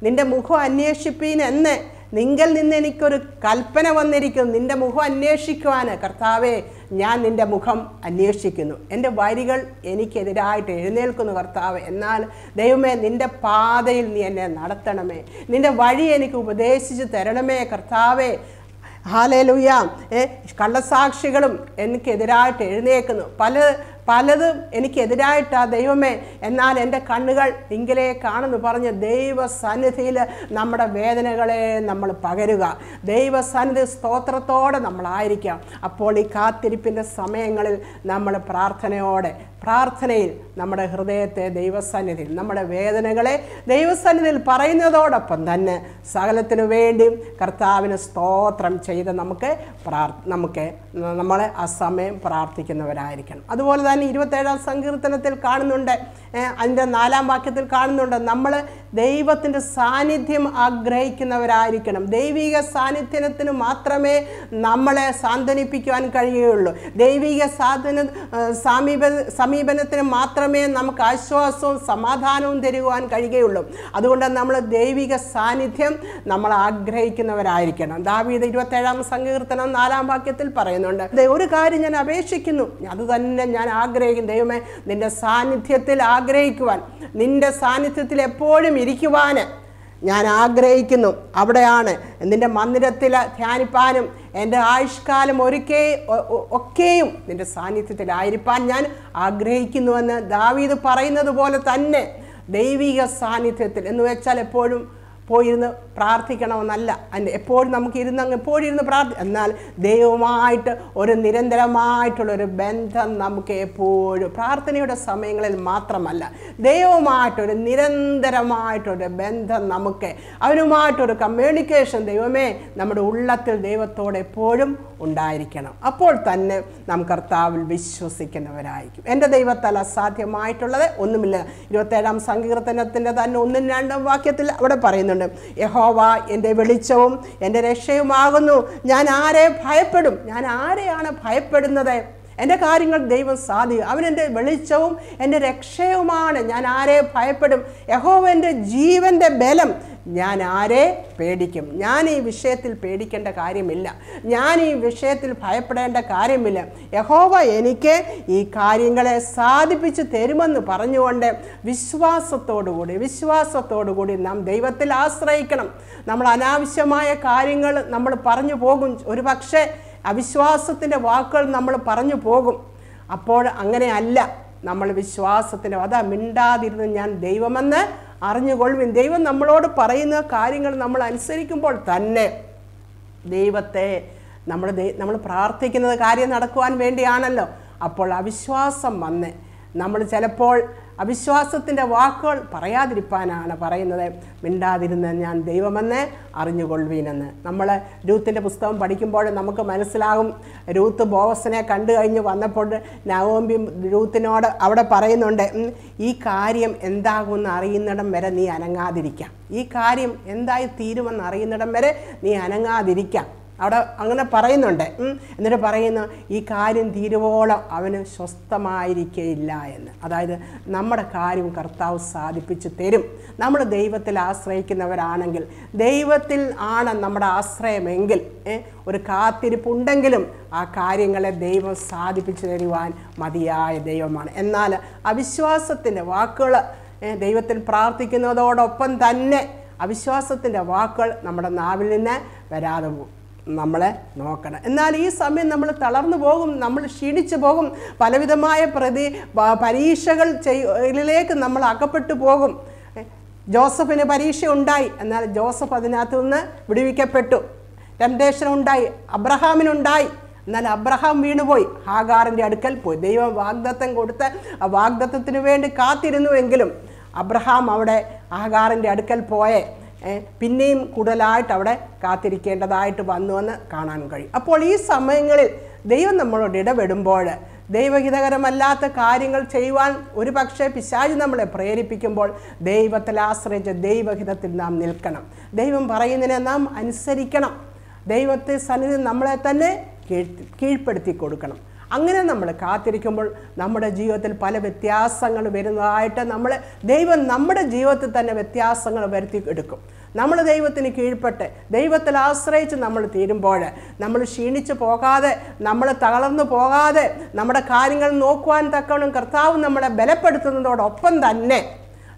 നിന്റെ മുഖം അന്വേഷിപ്പീൻ എന്ന്. നിങ്കിൽ നിന്ന് എനിക്കൊരു കൽപ്പന വന്നിരിക്കുന്നു നിന്റെ മുഖം അന്വേഷിക്കുവാൻ കർത്താവേ ഞാൻ നിന്റെ മുഖം അന്വേഷിക്കുന്നു. എന്റെ വരികൾ എനിക്കെതിരായിട്ട് എഴുന്നേൽക്കുന്നു കർത്താവ്. എന്നാൽ ദൈവമേ നിന്റെ പാതയിൽ നീ എന്നെ നടത്തണമേ. നിന്റെ വഴി എനിക്ക് ഉപദേശിച്ച് തരണമേ കർത്താവേ. ഹാലേലുയ്യ കള്ളസാക്ഷികളും എനിക്കെതിരായിട്ട് എഴുന്നേൽക്കുന്നു. പല പലതും എനിക്കെതിരായിട്ടാ ദൈവമേ എന്നാൽ എന്റെ കണ്ണുകൾ ഇങ്കിലേക്കാണെന്ന് പറഞ്ഞ് ദൈവ സന്നിധിയിൽ നമ്മുടെ വേദനകളെ നമ്മൾ പകരുക. ദൈവസന്നിധി സ്തോത്രത്തോടെ നമ്മളായിരിക്കാം. അപ്പോൾ ഈ കാത്തിരിപ്പിന്റെ സമയങ്ങളിൽ നമ്മൾ പ്രാർത്ഥനയോടെ പ്രാർത്ഥനയിൽ നമ്മുടെ ഹൃദയത്തെ ദൈവസന്നിധിയിൽ നമ്മുടെ വേദനകളെ ദൈവസന്നിധിയിൽ പറയുന്നതോടൊപ്പം തന്നെ സകലത്തിനു വേണ്ടിയും കർത്താവിന് സ്തോത്രം ചെയ്ത് നമുക്ക് പ്രാർ നമുക്ക് നമ്മളെ ആ സമയം പ്രാർത്ഥിക്കുന്നവരായിരിക്കണം. അതുപോലെ തന്നെ ഇരുപത്തേഴാം സങ്കീർത്തനത്തിൽ കാണുന്നുണ്ട് അതിന്റെ നാലാം വാക്യത്തിൽ കാണുന്നുണ്ട് നമ്മൾ ദൈവത്തിന്റെ സാന്നിധ്യം ആഗ്രഹിക്കുന്നവരായിരിക്കണം. ദൈവിക സാന്നിധ്യത്തിന് മാത്രമേ നമ്മളെ സാന്ത്വനിപ്പിക്കുവാൻ കഴിയുകയുള്ളൂ. ദൈവിക സാധന സമീപ സമീപനത്തിന് മാത്രമേ നമുക്ക് ആശ്വാസവും സമാധാനവും തരുവാൻ കഴിയുകയുള്ളൂ. അതുകൊണ്ട് നമ്മൾ ദൈവിക സാന്നിധ്യം നമ്മൾ ആഗ്രഹിക്കുന്നവരായിരിക്കണം. ദാവീദ് ഇരുപത്തേഴാം സങ്കീർത്തനം നാലാം വാക്യത്തിൽ പറയുന്നുണ്ട് ഒരു കാര്യം ഞാൻ അപേക്ഷിക്കുന്നു. അത് തന്നെ ഞാൻ ആഗ്രഹിക്കും ദൈവമേ നിന്റെ സാന്നിധ്യത്തിൽ ആഗ്രഹിക്കുവാൻ നിന്റെ സാന്നിധ്യത്തിൽ എപ്പോഴും ഇരിക്കുവാൻ ഞാൻ ആഗ്രഹിക്കുന്നു. അവിടെയാണ് നിന്റെ മന്ദിരത്തിൽ ധ്യാനിപ്പാനും എന്റെ ആയുഷ്കാലം ഒരുക്കേ ഒക്കെയും നിന്റെ സാന്നിധ്യത്തിലായിരിക്കാൻ ഞാൻ ആഗ്രഹിക്കുന്നുവെന്ന് ദാവീദ് പറയുന്നത് പോലെ തന്നെ ദൈവിക സാന്നിധ്യത്തിൽ. എന്ന് വെച്ചാൽ എപ്പോഴും പോയിരുന്ന് പ്രാർത്ഥിക്കണമെന്നല്ല. അതിന്റെ എപ്പോഴും നമുക്ക് ഇരുന്ന് അങ്ങ് എപ്പോഴും ഇരുന്ന് പ്രാർത്ഥി എന്നാൽ ദൈവമായിട്ട് ഒരു നിരന്തരമായിട്ടുള്ളൊരു ബന്ധം നമുക്ക് എപ്പോഴും പ്രാർത്ഥനയുടെ സമയങ്ങളിൽ മാത്രമല്ല. ദൈവമായിട്ടൊരു നിരന്തരമായിട്ടൊരു ബന്ധം നമുക്ക് അവനുമായിട്ടൊരു കമ്മ്യൂണിക്കേഷൻ ദൈവമേ നമ്മുടെ ഉള്ളത്തിൽ ദൈവത്തോട് എപ്പോഴും ഉണ്ടായിരിക്കണം. അപ്പോൾ തന്നെ നാം കർത്താവിൽ വിശ്വസിക്കുന്നവരായിരിക്കും. എന്റെ ദൈവത്താൽ അസാധ്യമായിട്ടുള്ളത് ഒന്നുമില്ല. ഇരുപത്തേഴാം സങ്കീർത്തനത്തിന്റെ തന്നെ ഒന്നും രണ്ടാം വാക്യത്തിൽ അവിടെ പറയുന്നുണ്ട്. യഹോവ എന്റെ വെളിച്ചവും എന്റെ രക്ഷയുമാകുന്നു. ഞാൻ ആരെ ഭയപ്പെടും? ഞാൻ ആരെയാണ് ഭയപ്പെടുന്നത്? എന്റെ കാര്യങ്ങൾ ദൈവം സാധിക്കും അവൻ എന്റെ വെളിച്ചവും എന്റെ രക്ഷയുമാണ്. ഞാൻ ആരെ ഭയപ്പെടും? യഹോവ എന്റെ ജീവന്റെ ബലം. ഞാൻ ആരെ പേടിക്കും? ഞാൻ ഈ വിഷയത്തിൽ പേടിക്കേണ്ട കാര്യമില്ല. ഞാൻ ഈ വിഷയത്തിൽ ഭയപ്പെടേണ്ട കാര്യമില്ല. യഹോവ എനിക്ക് ഈ കാര്യങ്ങളെ സാധിപ്പിച്ച് തരുമെന്ന് പറഞ്ഞുകൊണ്ട് വിശ്വാസത്തോടുകൂടി വിശ്വാസത്തോടുകൂടി നാം ദൈവത്തിൽ ആശ്രയിക്കണം. നമ്മൾ അനാവശ്യമായ കാര്യങ്ങൾ നമ്മൾ പറഞ്ഞു പോകും. ഒരു പക്ഷേ അവിശ്വാസത്തിന്റെ വാക്കുകൾ നമ്മൾ പറഞ്ഞു പോകും. അപ്പോൾ അങ്ങനെയല്ല നമ്മൾ വിശ്വാസത്തിന്റെ അതാ മിണ്ടാതിരുന്ന് ഞാൻ ദൈവമെന്ന് അറിഞ്ഞുകൊള്ളുവിൻ. ദൈവം നമ്മളോട് പറയുന്ന കാര്യങ്ങൾ നമ്മൾ അനുസരിക്കുമ്പോൾ തന്നെ ദൈവത്തെ നമ്മൾ നമ്മൾ പ്രാർത്ഥിക്കുന്നത് കാര്യം നടക്കുവാൻ വേണ്ടിയാണല്ലോ. അപ്പോൾ അവിശ്വാസം വന്ന് നമ്മൾ ചിലപ്പോൾ അവിശ്വാസത്തിന്റെ വാക്കുകൾ പറയാതിരിപ്പാനാണ് പറയുന്നത്. മിണ്ടാതിരുന്ന് ഞാൻ ദൈവമെന്ന് അറിഞ്ഞുകൊള്ളുവീനെന്ന്. നമ്മൾ രൂത്തിന്റെ പുസ്തകം പഠിക്കുമ്പോൾ നമുക്ക് മനസ്സിലാകും. രൂത്ത് ബോവസിനെ കണ്ടു കഴിഞ്ഞ് വന്നപ്പോൾ നവോമ്പി രൂത്തിനോട് അവിടെ പറയുന്നുണ്ട് ഈ കാര്യം എന്താകുമെന്ന് അറിയുന്നിടം വരെ നീ അനങ്ങാതിരിക്കാം. ഈ കാര്യം എന്തായി തീരുമെന്ന് അറിയുന്നിടം വരെ നീ അനങ്ങാതിരിക്കാം. അവിടെ അങ്ങനെ പറയുന്നുണ്ട്. എന്നിട്ട് പറയുന്നു ഈ കാര്യം തീരുവോളം അവന് സ്വസ്ഥമായിരിക്കയില്ല എന്ന്. അതായത് നമ്മുടെ കാര്യം കർത്താവ് സാധിപ്പിച്ചു തരും. നമ്മൾ ദൈവത്തിൽ ആശ്രയിക്കുന്നവരാണെങ്കിൽ ദൈവത്തിൽ ആണ് നമ്മുടെ ആശ്രയമെങ്കിൽ ഒരു കാത്തിരിപ്പുണ്ടെങ്കിലും ആ കാര്യങ്ങളെ ദൈവം സാധിപ്പിച്ചു തരുവാൻ മതിയായ ദൈവമാണ്. എന്നാൽ അവിശ്വാസത്തിന്റെ വാക്കുകൾ ദൈവത്തിൽ പ്രാർത്ഥിക്കുന്നതോടൊപ്പം തന്നെ അവിശ്വാസത്തിന്റെ വാക്കുകൾ നമ്മുടെ നാവിൽ നിന്ന് വരാതെ പോകും. നമ്മളെ നോക്കണം. എന്നാൽ ഈ സമയം നമ്മൾ തളർന്നു പോകും നമ്മൾ ക്ഷീണിച്ചു പോകും പലവിധമായ പ്രതി പരീക്ഷകൾ ചെയ്യലിലേക്ക് നമ്മൾ അകപ്പെട്ടു പോകും. ജോസഫിന് പരീക്ഷ ഉണ്ടായി എന്നാൽ ജോസഫ് അതിനകത്തു നിന്ന് വിടുവിക്കപ്പെട്ടു. ടെംപ്ടേഷൻ ഉണ്ടായി അബ്രഹാമിനുണ്ടായി എന്നാൽ അബ്രഹാം വീണുപോയി ഹാഗാറിന്റെ അടുക്കൽ പോയി. ദൈവം വാഗ്ദത്തം കൊടുത്ത് ആ വാഗ്ദത്തത്തിന് വേണ്ടി കാത്തിരുന്നുവെങ്കിലും അബ്രഹാം അവിടെ ഹാഗാറിന്റെ അടുക്കൽ പോയേ. പിന്നെയും കൂടുതലായിട്ട് അവിടെ കാത്തിരിക്കേണ്ടതായിട്ട് വന്നുവെന്ന് കാണാൻ കഴിയും. അപ്പോൾ ഈ സമയങ്ങളിൽ ദൈവം നമ്മളോട് ഇടപെടുമ്പോൾ ദൈവഹിതകരമല്ലാത്ത കാര്യങ്ങൾ ചെയ്യുവാൻ ഒരു പക്ഷേ പിശാചി നമ്മളെ പ്രേരിപ്പിക്കുമ്പോൾ ദൈവത്തിൽ ആശ്രയിച്ച് ദൈവഹിതത്തിൽ നാം നിൽക്കണം. ദൈവം പറയുന്നതിനെ നാം അനുസരിക്കണം. ദൈവത്തെ സന്നിധി നമ്മളെ തന്നെ കീഴ് കീഴ്പ്പെടുത്തി കൊടുക്കണം. അങ്ങനെ നമ്മൾ കാത്തിരിക്കുമ്പോൾ നമ്മുടെ ജീവിതത്തിൽ പല വ്യത്യാസങ്ങൾ വരുന്നതായിട്ട് നമ്മൾ ദൈവം നമ്മുടെ ജീവിതത്തിൽ തന്നെ വ്യത്യാസങ്ങൾ വരുത്തി എടുക്കും. നമ്മൾ ദൈവത്തിന് കീഴ്പ്പെട്ട് ദൈവത്തിൽ ആശ്രയിച്ച് നമ്മൾ തീരുമ്പോൾ നമ്മൾ ക്ഷീണിച്ചു പോകാതെ നമ്മൾ തളർന്നു പോകാതെ നമ്മുടെ കാര്യങ്ങൾ നോക്കുവാൻ തക്കവണ്ണം കർത്താവ് നമ്മളെ ബലപ്പെടുത്തുന്നതോടൊപ്പം തന്നെ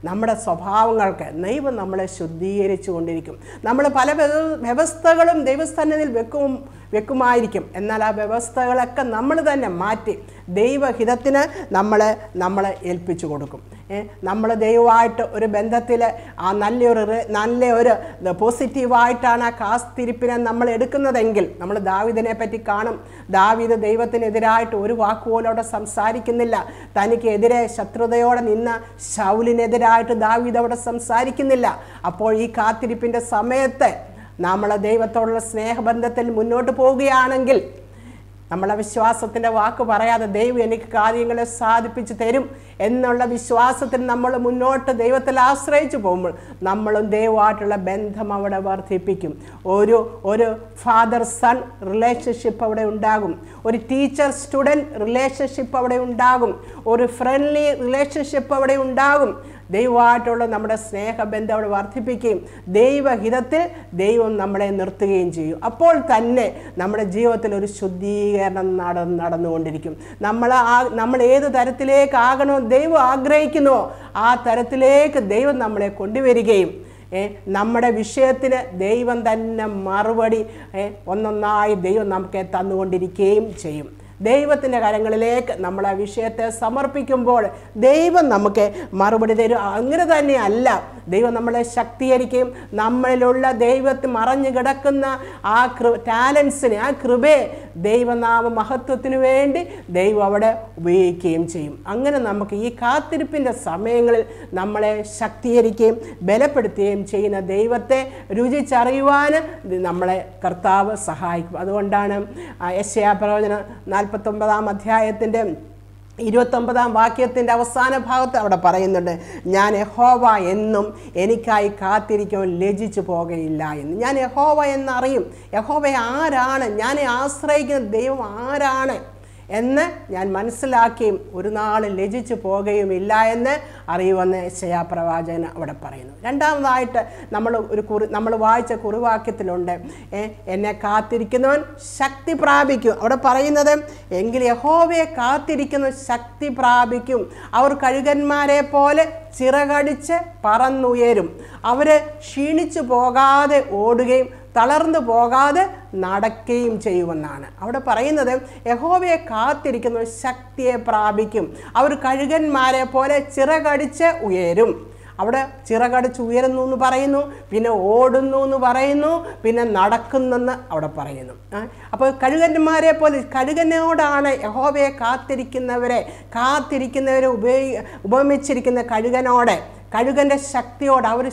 നമ്മുടെ സ്വഭാവങ്ങൾക്ക് ദൈവം നമ്മളെ ശുദ്ധീകരിച്ചു കൊണ്ടിരിക്കും നമ്മൾ പല വ്യവ- വ്യവസ്ഥകളും ദൈവസ്ഥാനത്തിൽ വെക്കും വെക്കുമായിരിക്കും. എന്നാൽ ആ വ്യവസ്ഥകളൊക്കെ നമ്മൾ തന്നെ മാറ്റി ദൈവഹിതത്തിന് നമ്മൾ നമ്മളെ ഏൽപ്പിച്ചു കൊടുക്കും. നമ്മൾ ദൈവമായിട്ട് ഒരു ബന്ധത്തിൽ ആ നല്ലൊരു നല്ല ഒരു പോസിറ്റീവായിട്ടാണ് ആ കാസ്തിരിപ്പിനെ നമ്മൾ എടുക്കുന്നതെങ്കിൽ നമ്മൾ ദാവിദിനെ പറ്റി കാണും. ദാവിദ് ദൈവത്തിനെതിരായിട്ട് ഒരു വാക്കുപോലും അവിടെ സംസാരിക്കുന്നില്ല തനിക്കെതിരെ ശത്രുതയോടെ നിന്ന ശൗലിനെതിരായിട്ട് ദാവിദ് അവിടെ സംസാരിക്കുന്നില്ല. അപ്പോൾ ഈ കാത്തിരിപ്പിന്റെ സമയത്ത് നമ്മളെ ദൈവത്തോടുള്ള സ്നേഹബന്ധത്തിൽ മുന്നോട്ട് പോവുകയാണെങ്കിൽ നമ്മളെ വിശ്വാസത്തിന്റെ വാക്ക് പറയാതെ ദൈവം എനിക്ക് കാര്യങ്ങളെ സാധിപ്പിച്ച് തരും എന്നുള്ള വിശ്വാസത്തിൽ നമ്മൾ മുന്നോട്ട് ദൈവത്തിൽ ആശ്രയിച്ചു പോകുമ്പോൾ നമ്മളും ദൈവമായിട്ടുള്ള ബന്ധം അവിടെ വർദ്ധിപ്പിക്കും. ഒരു ഒരു ഫാദർ സൺ റിലേഷൻഷിപ്പ് അവിടെ ഉണ്ടാകും. ഒരു ടീച്ചർ സ്റ്റുഡന്റ് റിലേഷൻഷിപ്പ് അവിടെ ഉണ്ടാകും. ഒരു ഫ്രണ്ട്ലി റിലേഷൻഷിപ്പ് അവിടെ ഉണ്ടാകും. ദൈവമായിട്ടുള്ള നമ്മുടെ സ്നേഹബന്ധം അവിടെ വർദ്ധിപ്പിക്കുകയും ദൈവഹിതത്തിൽ ദൈവം നമ്മളെ നിർത്തുകയും ചെയ്യും. അപ്പോൾ തന്നെ നമ്മുടെ ജീവിതത്തിൽ ഒരു ശുദ്ധീകരണം നട നടന്നുകൊണ്ടിരിക്കും. നമ്മൾ ആ നമ്മൾ ഏത് തരത്തിലേക്കാകണോ ദൈവം ആഗ്രഹിക്കുന്നോ ആ തരത്തിലേക്ക് ദൈവം നമ്മളെ കൊണ്ടുവരികയും നമ്മുടെ വിഷയത്തിന് ദൈവം തന്നെ മറുപടി ഒന്നൊന്നായി ദൈവം നമുക്ക് തന്നുകൊണ്ടിരിക്കുകയും ചെയ്യും. ദൈവത്തിന്റെ കരങ്ങളിലേക്ക് നമ്മൾ ആ വിഷയത്തെ സമർപ്പിക്കുമ്പോൾ ദൈവം നമുക്ക് മറുപടി തരും. അങ്ങനെ തന്നെയല്ല. ദൈവം നമ്മളെ ശക്തീകരിക്കുകയും നമ്മളിലുള്ള ദൈവത്തിൽ മറഞ്ഞു കിടക്കുന്ന ആ കൃ ടാലൻസിനെ ആ കൃപയെ ദൈവനാമ മഹത്വത്തിന് വേണ്ടി ദൈവം അവിടെ ഉപയോഗിക്കുകയും ചെയ്യും. അങ്ങനെ നമുക്ക് ഈ കാത്തിരിപ്പിന്റെ സമയങ്ങളിൽ നമ്മളെ ശക്തീകരിക്കുകയും ബലപ്പെടുത്തുകയും ചെയ്യുന്ന ദൈവത്തെ രുചിച്ചറിയുവാൻ നമ്മളെ കർത്താവ് സഹായിക്കും. അതുകൊണ്ടാണ് യശയാ പ്രവചനം നാൽപ്പത്തൊമ്പതാം അധ്യായത്തിന്റെ ഇരുപത്തൊമ്പതാം വാക്യത്തിന്റെ അവസാന ഭാഗത്ത് അവിടെ പറയുന്നുണ്ട് ഞാൻ യഹോവ എന്നും എനിക്കായി കാത്തിരിക്കും ലജിച്ചു പോകുകയില്ല എന്ന്. ഞാൻ യഹോവ എന്നറിയും. യഹോവ ആരാണ്? ഞാൻ ആശ്രയിക്കുന്ന ദൈവം ആരാണ്? എന്ന് ഞാൻ മനസ്സിലാക്കിയും ഒരു നാൾ ലജിച്ചു പോകുകയുമില്ല എന്ന് അറിയുമെന്ന് ശയാപ്രവാചകൻ അവിടെ പറയുന്നു. രണ്ടാമതായിട്ട് നമ്മൾ ഒരു കുറി നമ്മൾ വായിച്ച കുറിവാക്യത്തിലുണ്ട് എന്നെ കാത്തിരിക്കുന്നവൻ ശക്തി പ്രാപിക്കും. അവിടെ പറയുന്നത് എങ്കിൽ യഹോവയെ കാത്തിരിക്കുന്ന ശക്തി പ്രാപിക്കും. അവർ കഴുകന്മാരെ പോലെ ചിറകടിച്ച് പറന്നുയരും. അവർ ക്ഷീണിച്ചു പോകാതെ ഓടുകയും തളർന്നു പോകാതെ നടക്കുകയും ചെയ്യുമെന്നാണ്. അവിടെ പറയുന്നത് യഹോവയെ കാത്തിരിക്കുന്ന ശക്തിയെ പ്രാപിക്കും. അവർ കഴുകന്മാരെ പോലെ ചിറകടിച്ച് ഉയരും. അവിടെ ചിറകടിച്ച് ഉയരുന്നു എന്ന് പറയുന്നു പിന്നെ ഓടുന്നു എന്ന് പറയുന്നു പിന്നെ നടക്കുന്നെന്ന് അവിടെ പറയുന്നു. അപ്പോൾ കഴുകന്മാരെ പോലെ കഴുകനോടാണ് യഹോവയെ കാത്തിരിക്കുന്നവരെ കാത്തിരിക്കുന്നവരെ ഉപയോഗി ഉപമിച്ചിരിക്കുന്ന കഴുകനോടെ കഴുകന്റെ ശക്തിയോട് അവർ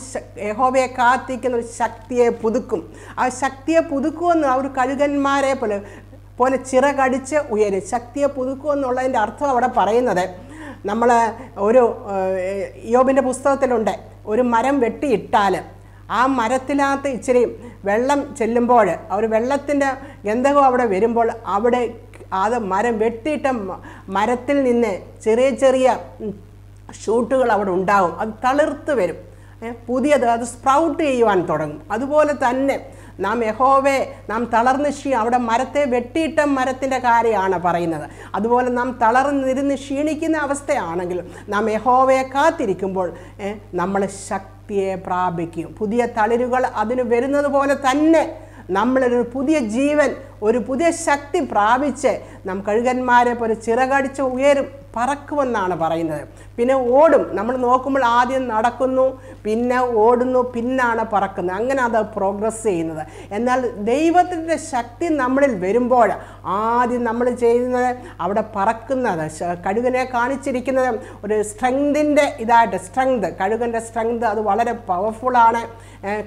യഹോബയെ യഹോവയെ കാത്തിരിക്കുന്ന ഒരു ശക്തിയെ പുതുക്കും. ആ ശക്തിയെ പുതുക്കുമെന്ന് അവർ കഴുകന്മാരെ പോലെ പോലെ ചിറകടിച്ച് ഉയരും. ശക്തിയെ പുതുക്കുമെന്നുള്ളതിന്റെ അർത്ഥം അവിടെ പറയുന്നത് നമ്മൾ ഒരു യോബിന്റെ പുസ്തകത്തിലുണ്ട്. ഒരു മരം വെട്ടിയിട്ടാൽ ആ മരത്തിനകത്ത് ഇച്ചിരി വെള്ളം ചെല്ലുമ്പോൾ ആ ഒരു വെള്ളത്തിന്റെ ഗന്ധകം അവിടെ വരുമ്പോൾ അവിടെ അത് മരം വെട്ടിയിട്ട മരത്തിൽ നിന്ന് ചെറിയ ചെറിയ ഷൂട്ടുകൾ അവിടെ ഉണ്ടാവും. അത് തളിർത്ത് വരും. പുതിയത് അത് സ്പ്രൗട്ട് ചെയ്യുവാൻ തുടങ്ങും. അതുപോലെ തന്നെ നാം യഹോവെ നാം തളർന്ന് ക്ഷീ അവിടെ മരത്തെ വെട്ടിയിട്ട മരത്തിന്റെ കാര്യമാണ് പറയുന്നത്. അതുപോലെ നാം തളർന്നിരുന്ന് ക്ഷീണിക്കുന്ന അവസ്ഥയാണെങ്കിലും നാം യഹോവയെ കാത്തിരിക്കുമ്പോൾ നമ്മൾ ശക്തിയെ പ്രാപിക്കും. പുതിയ തളിരുകൾ അതിന് വരുന്നത് പോലെ തന്നെ നമ്മളൊരു പുതിയ ജീവൻ ഒരു പുതിയ ശക്തി പ്രാപിച്ച് നാം കഴുകന്മാരെ പോലെ ചിറകടിച്ച് ഉയരും പറക്കുമെന്നാണ് പറയുന്നത്. പിന്നെ ഓടും. നമ്മൾ നോക്കുമ്പോൾ ആദ്യം നടക്കുന്നു പിന്നെ ഓടുന്നു പിന്നാണ് പറക്കുന്നത്. അങ്ങനെ അത് പ്രോഗ്രസ് ചെയ്യുന്നത്. എന്നാൽ ദൈവത്തിന്റെ ശക്തി നമ്മളിൽ വരുമ്പോൾ ആദ്യം നമ്മൾ ചെയ്യുന്നത് അവിടെ പറക്കുന്നത് കഴുകനെ കാണിച്ചിരിക്കുന്നത് ഒരു സ്ട്രെങ്തിന്റെ ഇതായിട്ട്. സ്ട്രെങ്ത് കഴുകന്റെ സ്ട്രെങ്ത് അത് വളരെ പവർഫുള്ളാണ്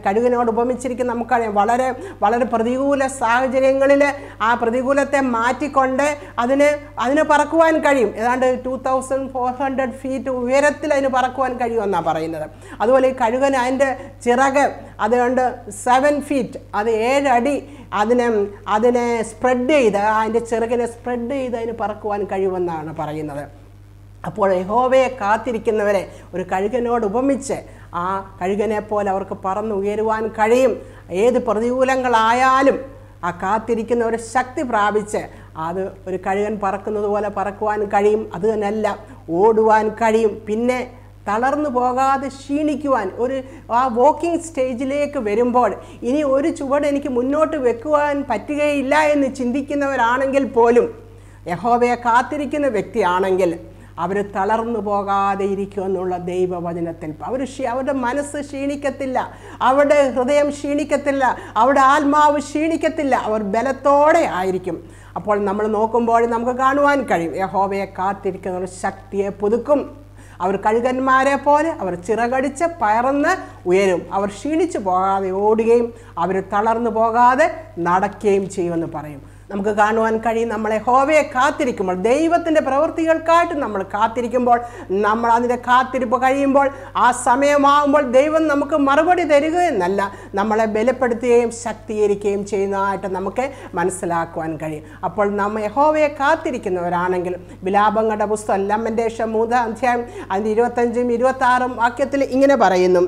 കഴുകനോട് ഉപമിച്ചിരിക്കുന്ന നമുക്കറിയാം. വളരെ വളരെ പ്രതികൂല സാഹചര്യങ്ങളിൽ ആ പ്രതികൂലത്തെ മാറ്റിക്കൊണ്ട് അതിന് അതിന് പറക്കുവാൻ കഴിയും. ഏതാണ്ട് two thousand four hundred feet ഉയരത്തിൽ അതിന് പറക്കുവാൻ കഴിയുമെന്നാണ് പറയുന്നത്. അതുപോലെ ഈ കഴുകന് അതിന്റെ ചിറക് അതുകൊണ്ട് സെവൻ ഫീറ്റ് അത് ഏഴടി അതിനെ അതിനെ സ്പ്രെഡ് ചെയ്ത് അതിന്റെ ചിറകിനെ സ്പ്രെഡ് ചെയ്ത് അതിന് പറക്കുവാൻ കഴിയുമെന്നാണ് പറയുന്നത്. അപ്പോൾ യഹോവയെ കാത്തിരിക്കുന്നവരെ ഒരു കഴുകനോട് ഉപമിച്ച് ആ കഴുകനെ പോലെ അവർക്ക് പറന്ന് ഉയരുവാൻ കഴിയും. ഏത് പ്രതികൂലങ്ങളായാലും ആ കാത്തിരിക്കുന്ന ഒരു ശക്തി പ്രാപിച്ച് അത് ഒരു കഴുകൻ പറക്കുന്നത് പോലെ പറക്കുവാൻ കഴിയും അത് തന്നെയല്ല ഓടുവാൻ കഴിയും. പിന്നെ തളർന്നു പോകാതെ ക്ഷീണിക്കുവാൻ ഒരു ആ വോക്കിംഗ് സ്റ്റേജിലേക്ക് വരുമ്പോൾ ഇനി ഒരു ചുവട് എനിക്ക് മുന്നോട്ട് വെക്കുവാൻ പറ്റുകയില്ല എന്ന് ചിന്തിക്കുന്നവരാണെങ്കിൽ പോലും യഹോബയെ കാത്തിരിക്കുന്ന വ്യക്തിയാണെങ്കിൽ അവർ തളർന്നു പോകാതെ ഇരിക്കുമെന്നുള്ള ദൈവവചനത്തിൽ. അവർ അവരുടെ മനസ്സ് ക്ഷീണിക്കത്തില്ല. അവരുടെ ഹൃദയം ക്ഷീണിക്കത്തില്ല. അവരുടെ ആത്മാവ് ക്ഷീണിക്കത്തില്ല. അവർ ബലത്തോടെ ആയിരിക്കും. അപ്പോൾ നമ്മൾ നോക്കുമ്പോൾ നമുക്ക് കാണുവാൻ കഴിയും. യഹോവയെ കാത്തിരിക്കുന്ന ശക്തിയെ പുതുക്കും. അവർ കഴുകന്മാരെ പോലെ അവർ ചിറകടിച്ച് പയർന്ന് ഉയരും. അവർ ക്ഷീണിച്ചു പോകാതെ ഓടുകയും അവർ തളർന്നു പോകാതെ നടക്കുകയും ചെയ്യുമെന്ന് പറയും. നമുക്ക് കാണുവാൻ കഴിയും. നമ്മളെ ഹോവയെ കാത്തിരിക്കുമ്പോൾ ദൈവത്തിന്റെ പ്രവൃത്തികൾക്കായിട്ട് നമ്മൾ കാത്തിരിക്കുമ്പോൾ നമ്മൾ അതിന്റെ കാത്തിരിപ്പ് കഴിയുമ്പോൾ ആ സമയമാകുമ്പോൾ ദൈവം നമുക്ക് മറുപടി തരിക എന്നല്ല നമ്മളെ ബലപ്പെടുത്തുകയും ശക്തീകരിക്കുകയും ചെയ്യുന്നതായിട്ട് നമുക്ക് മനസ്സിലാക്കുവാൻ കഴിയും. അപ്പോൾ നമ്മൾ യഹോവയെ കാത്തിരിക്കുന്നവരാണെങ്കിൽ വിലാപങ്ങളുടെ പുസ്തകം ലമ്മന്റേഷൻ മൂന്നാം അധ്യായം അതിന്റെ ഇരുപത്തഞ്ചും ഇരുപത്താറും വാക്യത്തിൽ ഇങ്ങനെ പറയുന്നു.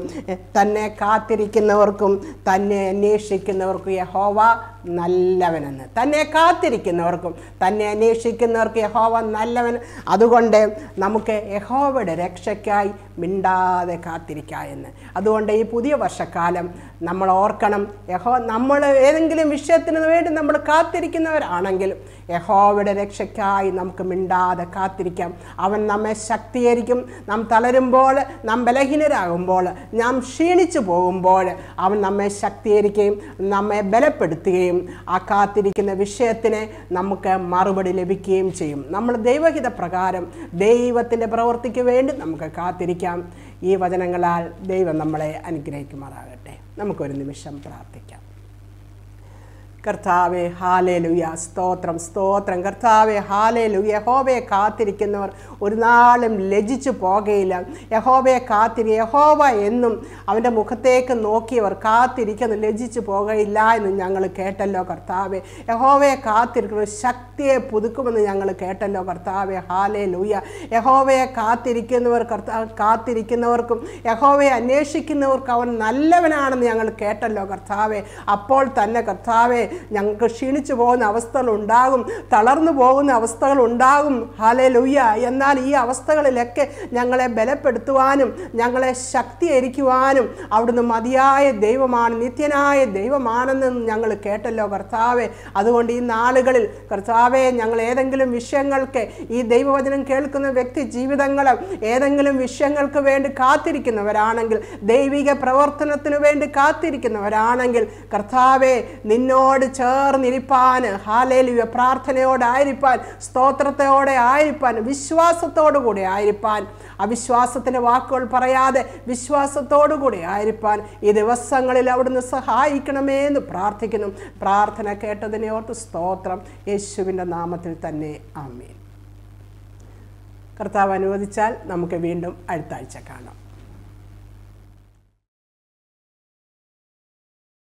തന്നെ കാത്തിരിക്കുന്നവർക്കും തന്നെ അന്വേഷിക്കുന്നവർക്കും യഹോവ നല്ലവനെന്ന്. തന്നെ കാത്തിരിക്കുന്നവർക്കും തന്നെ അന്വേഷിക്കുന്നവർക്ക് യഹോവ നല്ലവൻ. അതുകൊണ്ട് നമുക്ക് യഹോവയുടെ രക്ഷയ്ക്കായി മിണ്ടാതെ കാത്തിരിക്കുക എന്ന്. അതുകൊണ്ട് ഈ പുതിയ വർഷക്കാലം നമ്മൾ ഓർക്കണം. യഹോ നമ്മൾ ഏതെങ്കിലും വിഷയത്തിന് വേണ്ടി നമ്മൾ കാത്തിരിക്കുന്നവരാണെങ്കിൽ യഹോവയുടെ രക്ഷയ്ക്കായി നമുക്ക് മിണ്ടാതെ കാത്തിരിക്കാം. അവൻ നമ്മെ ശക്തീകരിക്കും. നാം തളരുമ്പോൾ നാം ബലഹീനരാകുമ്പോൾ നാം ക്ഷീണിച്ചു പോകുമ്പോൾ അവൻ നമ്മെ ശക്തീകരിക്കുകയും നമ്മെ ബലപ്പെടുത്തുകയും ആ കാത്തിരിക്കുന്ന വിഷയത്തിന് നമുക്ക് മറുപടി ലഭിക്കുകയും ചെയ്യും. നമ്മൾ ദൈവഹിത പ്രകാരം ദൈവത്തിന്റെ പ്രവൃത്തിക്ക് വേണ്ടി നമുക്ക് കാത്തിരിക്കാം. ഈ വചനങ്ങളാൽ ദൈവം നമ്മളെ അനുഗ്രഹിക്കുമാറാകട്ടെ. നമുക്കൊരു നിമിഷം പ്രാർത്ഥിക്കാം. കർത്താവെ ഹാലേ ലുയ സ്തോത്രം സ്തോത്രം. കർത്താവെ ഹാലേ ലുയ യഹോബയെ കാത്തിരിക്കുന്നവർ ഒരു നാളും ലജിച്ചു പോകയില്ല. യഹോബയെ കാത്തിരി യഹോബ എന്നും അവന്റെ മുഖത്തേക്ക് നോക്കിയവർ കാത്തിരിക്കുന്നു. ലജിച്ചു പോകയില്ല എന്ന് ഞങ്ങൾ കേട്ടല്ലോ കർത്താവെ. യഹോവയെ കാത്തിരിക്കുന്നു ശക്തിയെ പുതുക്കുമെന്ന് ഞങ്ങൾ കേട്ടല്ലോ കർത്താവെ. ഹാലേ ലുയ യഹോവയെ കാത്തിരിക്കുന്നവർ കർത്താ കാത്തിരിക്കുന്നവർക്കും യഹോവയെ അന്വേഷിക്കുന്നവർക്കും അവൻ നല്ലവനാണെന്ന് ഞങ്ങൾ കേട്ടല്ലോ കർത്താവെ. അപ്പോൾ തന്നെ കർത്താവെ ഞങ്ങൾക്ക് ക്ഷീണിച്ചു പോകുന്ന അവസ്ഥകൾ ഉണ്ടാകും തളർന്നു പോകുന്ന അവസ്ഥകൾ ഉണ്ടാകും ഹാലേ ലുയ്യ എന്നാൽ ഈ അവസ്ഥകളിലൊക്കെ ഞങ്ങളെ ബലപ്പെടുത്തുവാനും ഞങ്ങളെ ശക്തീകരിക്കുവാനും അവിടുന്ന് മതിയായ ദൈവമാണ് നിത്യനായ ദൈവമാണെന്ന് ഞങ്ങൾ കേട്ടല്ലോ കർത്താവെ. അതുകൊണ്ട് ഈ നാളുകളിൽ കർത്താവെ ഞങ്ങൾ ഏതെങ്കിലും വിഷയങ്ങൾക്ക് ഈ ദൈവവചനം കേൾക്കുന്ന വ്യക്തി ജീവിതങ്ങൾ ഏതെങ്കിലും വിഷയങ്ങൾക്ക് വേണ്ടി കാത്തിരിക്കുന്നവരാണെങ്കിൽ ദൈവിക പ്രവർത്തനത്തിന് വേണ്ടി കാത്തിരിക്കുന്നവരാണെങ്കിൽ കർത്താവെ നിന്നോട് ചേർന്നിരിപ്പാൻ പ്രാർത്ഥനയോടെ ആയിരിപ്പാൻ സ്തോത്രത്തോടെ ആയിരിപ്പാൻ വിശ്വാസത്തോടു കൂടി ആയിരിപ്പാൻ. അവിശ്വാസത്തിന്റെ വാക്കുകൾ പറയാതെ വിശ്വാസത്തോടു കൂടി ആയിരിപ്പാൻ. ഈ ദിവസങ്ങളിൽ അവിടുന്ന് സഹായിക്കണമേ എന്ന് പ്രാർത്ഥിക്കുന്നു. പ്രാർത്ഥന കേട്ടതിനെ ഓർത്ത് സ്തോത്രം. യേശുവിന്റെ നാമത്തിൽ തന്നെ. ആമേൻ. കർത്താവ് അനുവദിച്ചാൽ നമുക്ക് വീണ്ടും അടുത്ത ആഴ്ച കാണാം.